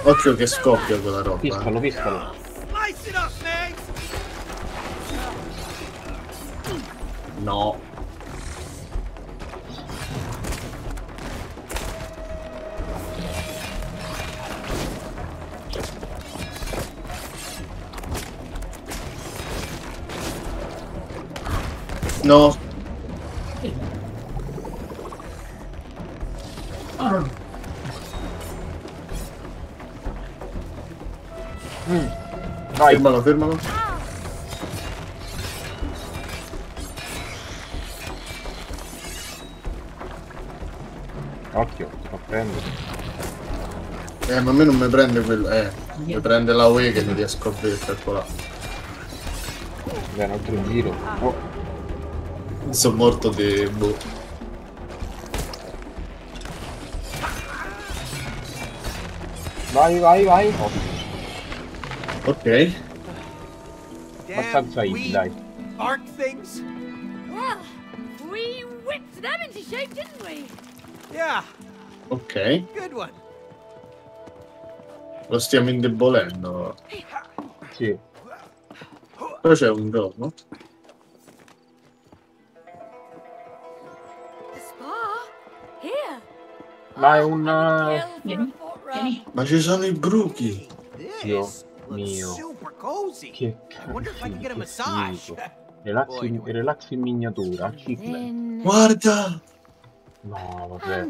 Occhio che scoppia quella roba. Pistalo, pistalo. No. No. Vai. Fermalo, fermalo. Occhio, lo prendo. Eh, ma a me non mi prende quello. Eh, mi prende la UE che non riesco a vedere, ecco là. Beh, un altro giro. Oh. Sono morto di... boh. Vai, vai, vai. Oh. Ok. Abbastanza easy, dai. Arc things? Well, we whipped them into shape, didn't we? Yeah. Ok. Good one. Lo stiamo indebolendo. Sì. Poi c'è un dono. Ma è un... Ma ci sono i bruchi. Dio mio. Che cazzo. <laughs> Relax in, relax in miniatura. Chiclet. Guarda! No, vabbè.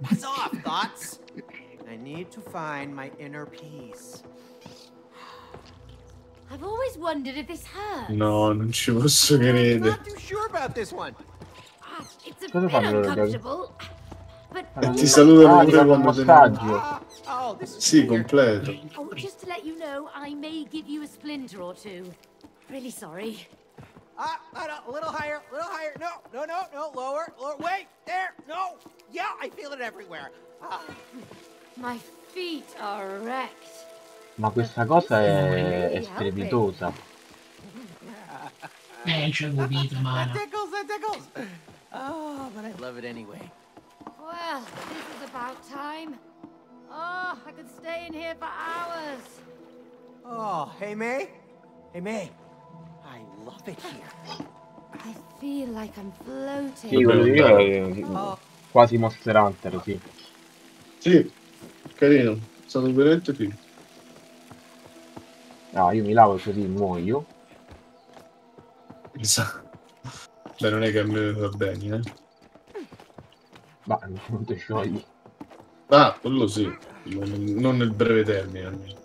What's <sighs> off, thoughts? I need to find my inner peace. I've always wondered if this hurts. No, non ci posso credere. I'm not too sure about this one. Cosa fanno le ragazze? E ti salutano pure quando te ne Oh, Sì, completo. Oh, just to let you know, I may give you a splinter or two. Really sorry. Ah, uh, a little higher, a little higher. No, no, no, no, lower, lower. Wait, there. No. Yeah, I feel it everywhere. Ah. My feet are wrecked. Ma questa cosa è, è strepitosa. Eh, c'è vomito, That <laughs> tickles, that tickles. Oh, but I love it anyway. Well, this is about time. Oh, I could stay in here for hours. Oh, hey May? Hey May. I love it here. I feel like I'm floating. Sì, quello io è oh. quasi Monster Hunter, sì. Sì, carino. È stato veramente figo. No, io mi lavo così muoio. Esatto. Beh, non è che a me va bene, eh. Ma non ti sciogli. Ah, quello sì. Non, non nel breve termine almeno.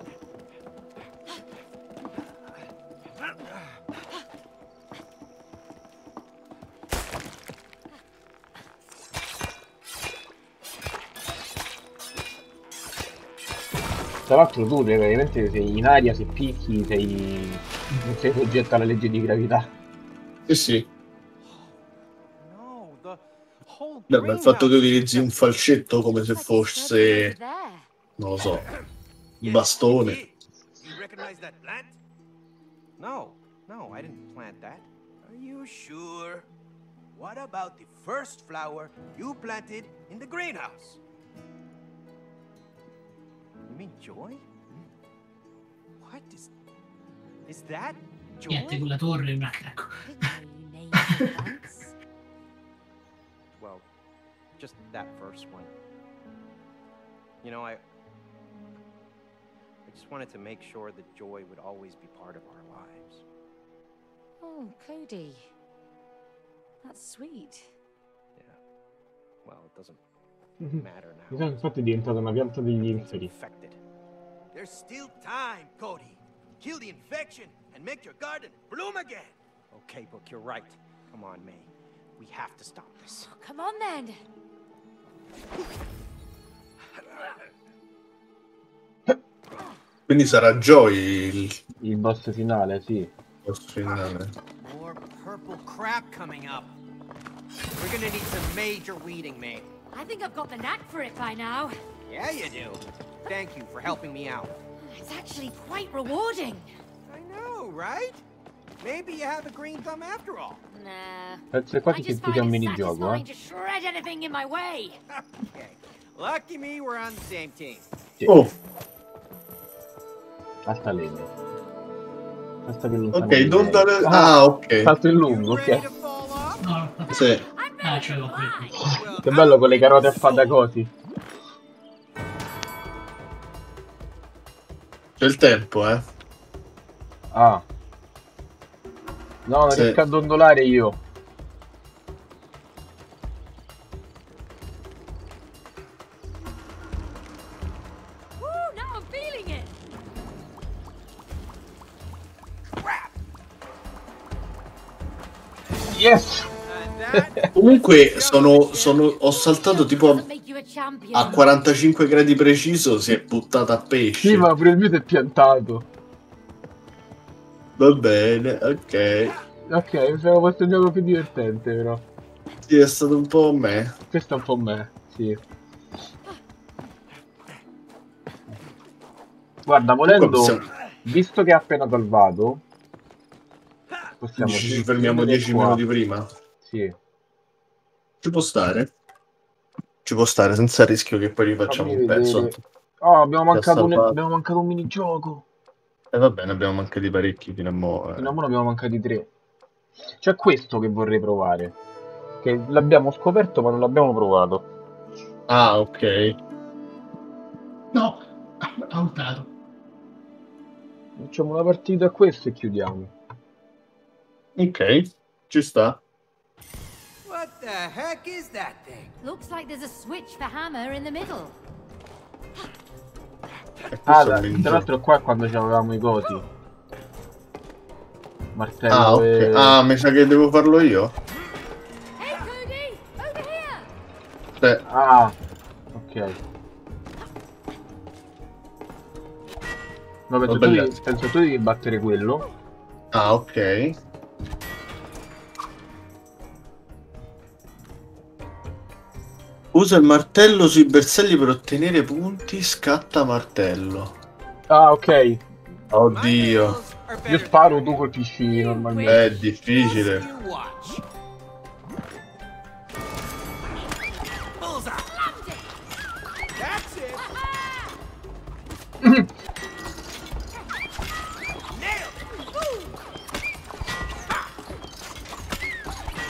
Tra l'altro tu praticamente sei in aria, se picchi, sei... sei soggetto alla legge di gravità. Sì, sì. Beh, ma il fatto che utilizzi un falcetto come se fosse, non lo so, un bastone. No, no, I didn't plant that. Are you sure? What about the first flower you planted in the greenhouse? You mean joy? What is... Is that joy? Niente, con la torre, una ecco. <laughs> just that first one. You know, I I just wanted to make sure that joy would always be part of our lives. Oh, Cody. That's sweet. Yeah. Well, it doesn't Mhm. matter now. Chissà, infatti è diventata una pianta degli inferi. Infected. There's still time, Cody. Kill the infection and make your garden bloom again. Okay, Book, you're right. Come on, May. We have to stop this. Come on then. Quindi sarà Joy il Il boss finale, sì. boss finale. More purple crap coming up. We're gonna need some major weeding, May. I think I've got the knack for it by now. Yeah, you do. Thank you for helping me out. It's actually quite rewarding. I know, right? Maybe you have a green thumb after all. Nah. Penso che I quasi si just sia find un minigioco, satisfying eh. to shred anything in my way. Okay. Lucky me, we're on the same team. Sì. Oh, Basta legno. Basta che lontano ok, non dare... Ah, ok. Salto in lungo, ok. No, Sì. Ah, ce l'ho qui. Che bello con le carote a fada soul. così. C'è il tempo, eh. Ah. No, non Sì. riesco a dondolare io. Woo, now I'm feeling it. Yes! <laughs> Comunque sono, sono, ho saltato tipo a champion. a 45 gradi preciso, si è buttata a Sì, pesce. ma pure il mio si è piantato. Va bene, ok. Ok, pensavo fosse un gioco più divertente, però. Sì, è stato un po' me. Questo è un po' me, sì. Guarda, volendo, Possiamo- visto che ha appena salvato, possiamo... Ci fermiamo chiudere 10 qua. minuti prima? Sì. Ci può stare? Ci può stare, senza rischio che poi rifacciamo un pezzo. Oh, abbiamo mancato, un, abbiamo mancato un minigioco. E va bene, abbiamo mancati parecchi fino a mo'. eh. Fino a ora ne abbiamo mancati tre. C'è questo che vorrei provare. Che l'abbiamo scoperto ma non l'abbiamo provato. Ah, ok. No, ha ultato. Facciamo una partita a questo e chiudiamo. Ok, ci sta. What the heck is that thing? Looks like there's a switch for hammer in the middle. Ah, da- tra l'altro qua è quando avevamo i cosi. Martello Ah, ok. e... Ah, mi sa che devo farlo io? Hey, Cody! Ah, ok. No, penso, Vabbè, tu devi, penso tu devi battere quello. ah, ok. Usa il martello sui bersaglli per ottenere punti, scatta martello. Ah, ok. Oddio, Io sparo, tu colpisci normalmente. è difficile. <laughs>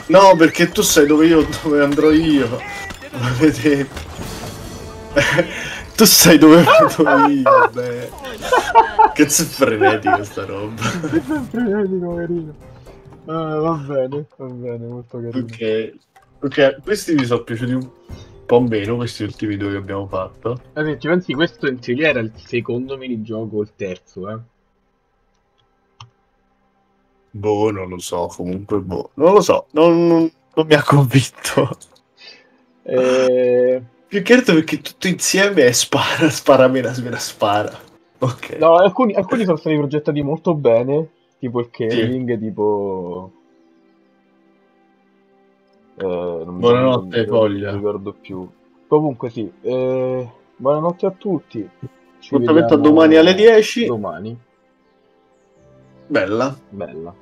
No, perché tu sai dove io dove andrò io. Vedete? tu sai dove <laughs> vado io, beh. Cazzo è frenetica sta roba. <laughs> Questo è frenetico, carino. Ah, va bene, va bene, molto carino. Ok. Ok, questi mi sono piaciuti un po' meno, questi ultimi due che abbiamo fatto. Eh, se ci pensi, questo in teoria era il secondo minigioco, o il terzo, eh. Boh, non lo so, comunque boh. Non lo so, non, non- non mi ha convinto. Eh, Più che altro perché tutto insieme è spara, <laughs> spara, mena, mena, spara. Ok. No, alcuni, alcuni sono stati progettati molto bene, tipo il Caring, tipo... Eh, non mi- Buonanotte, non mi ricordo- Foglia. Non mi ricordo più. Comunque sì, eh, buonanotte a tutti. Ci Appuntamento a vediamo domani alle 10. Domani, Bella. bella.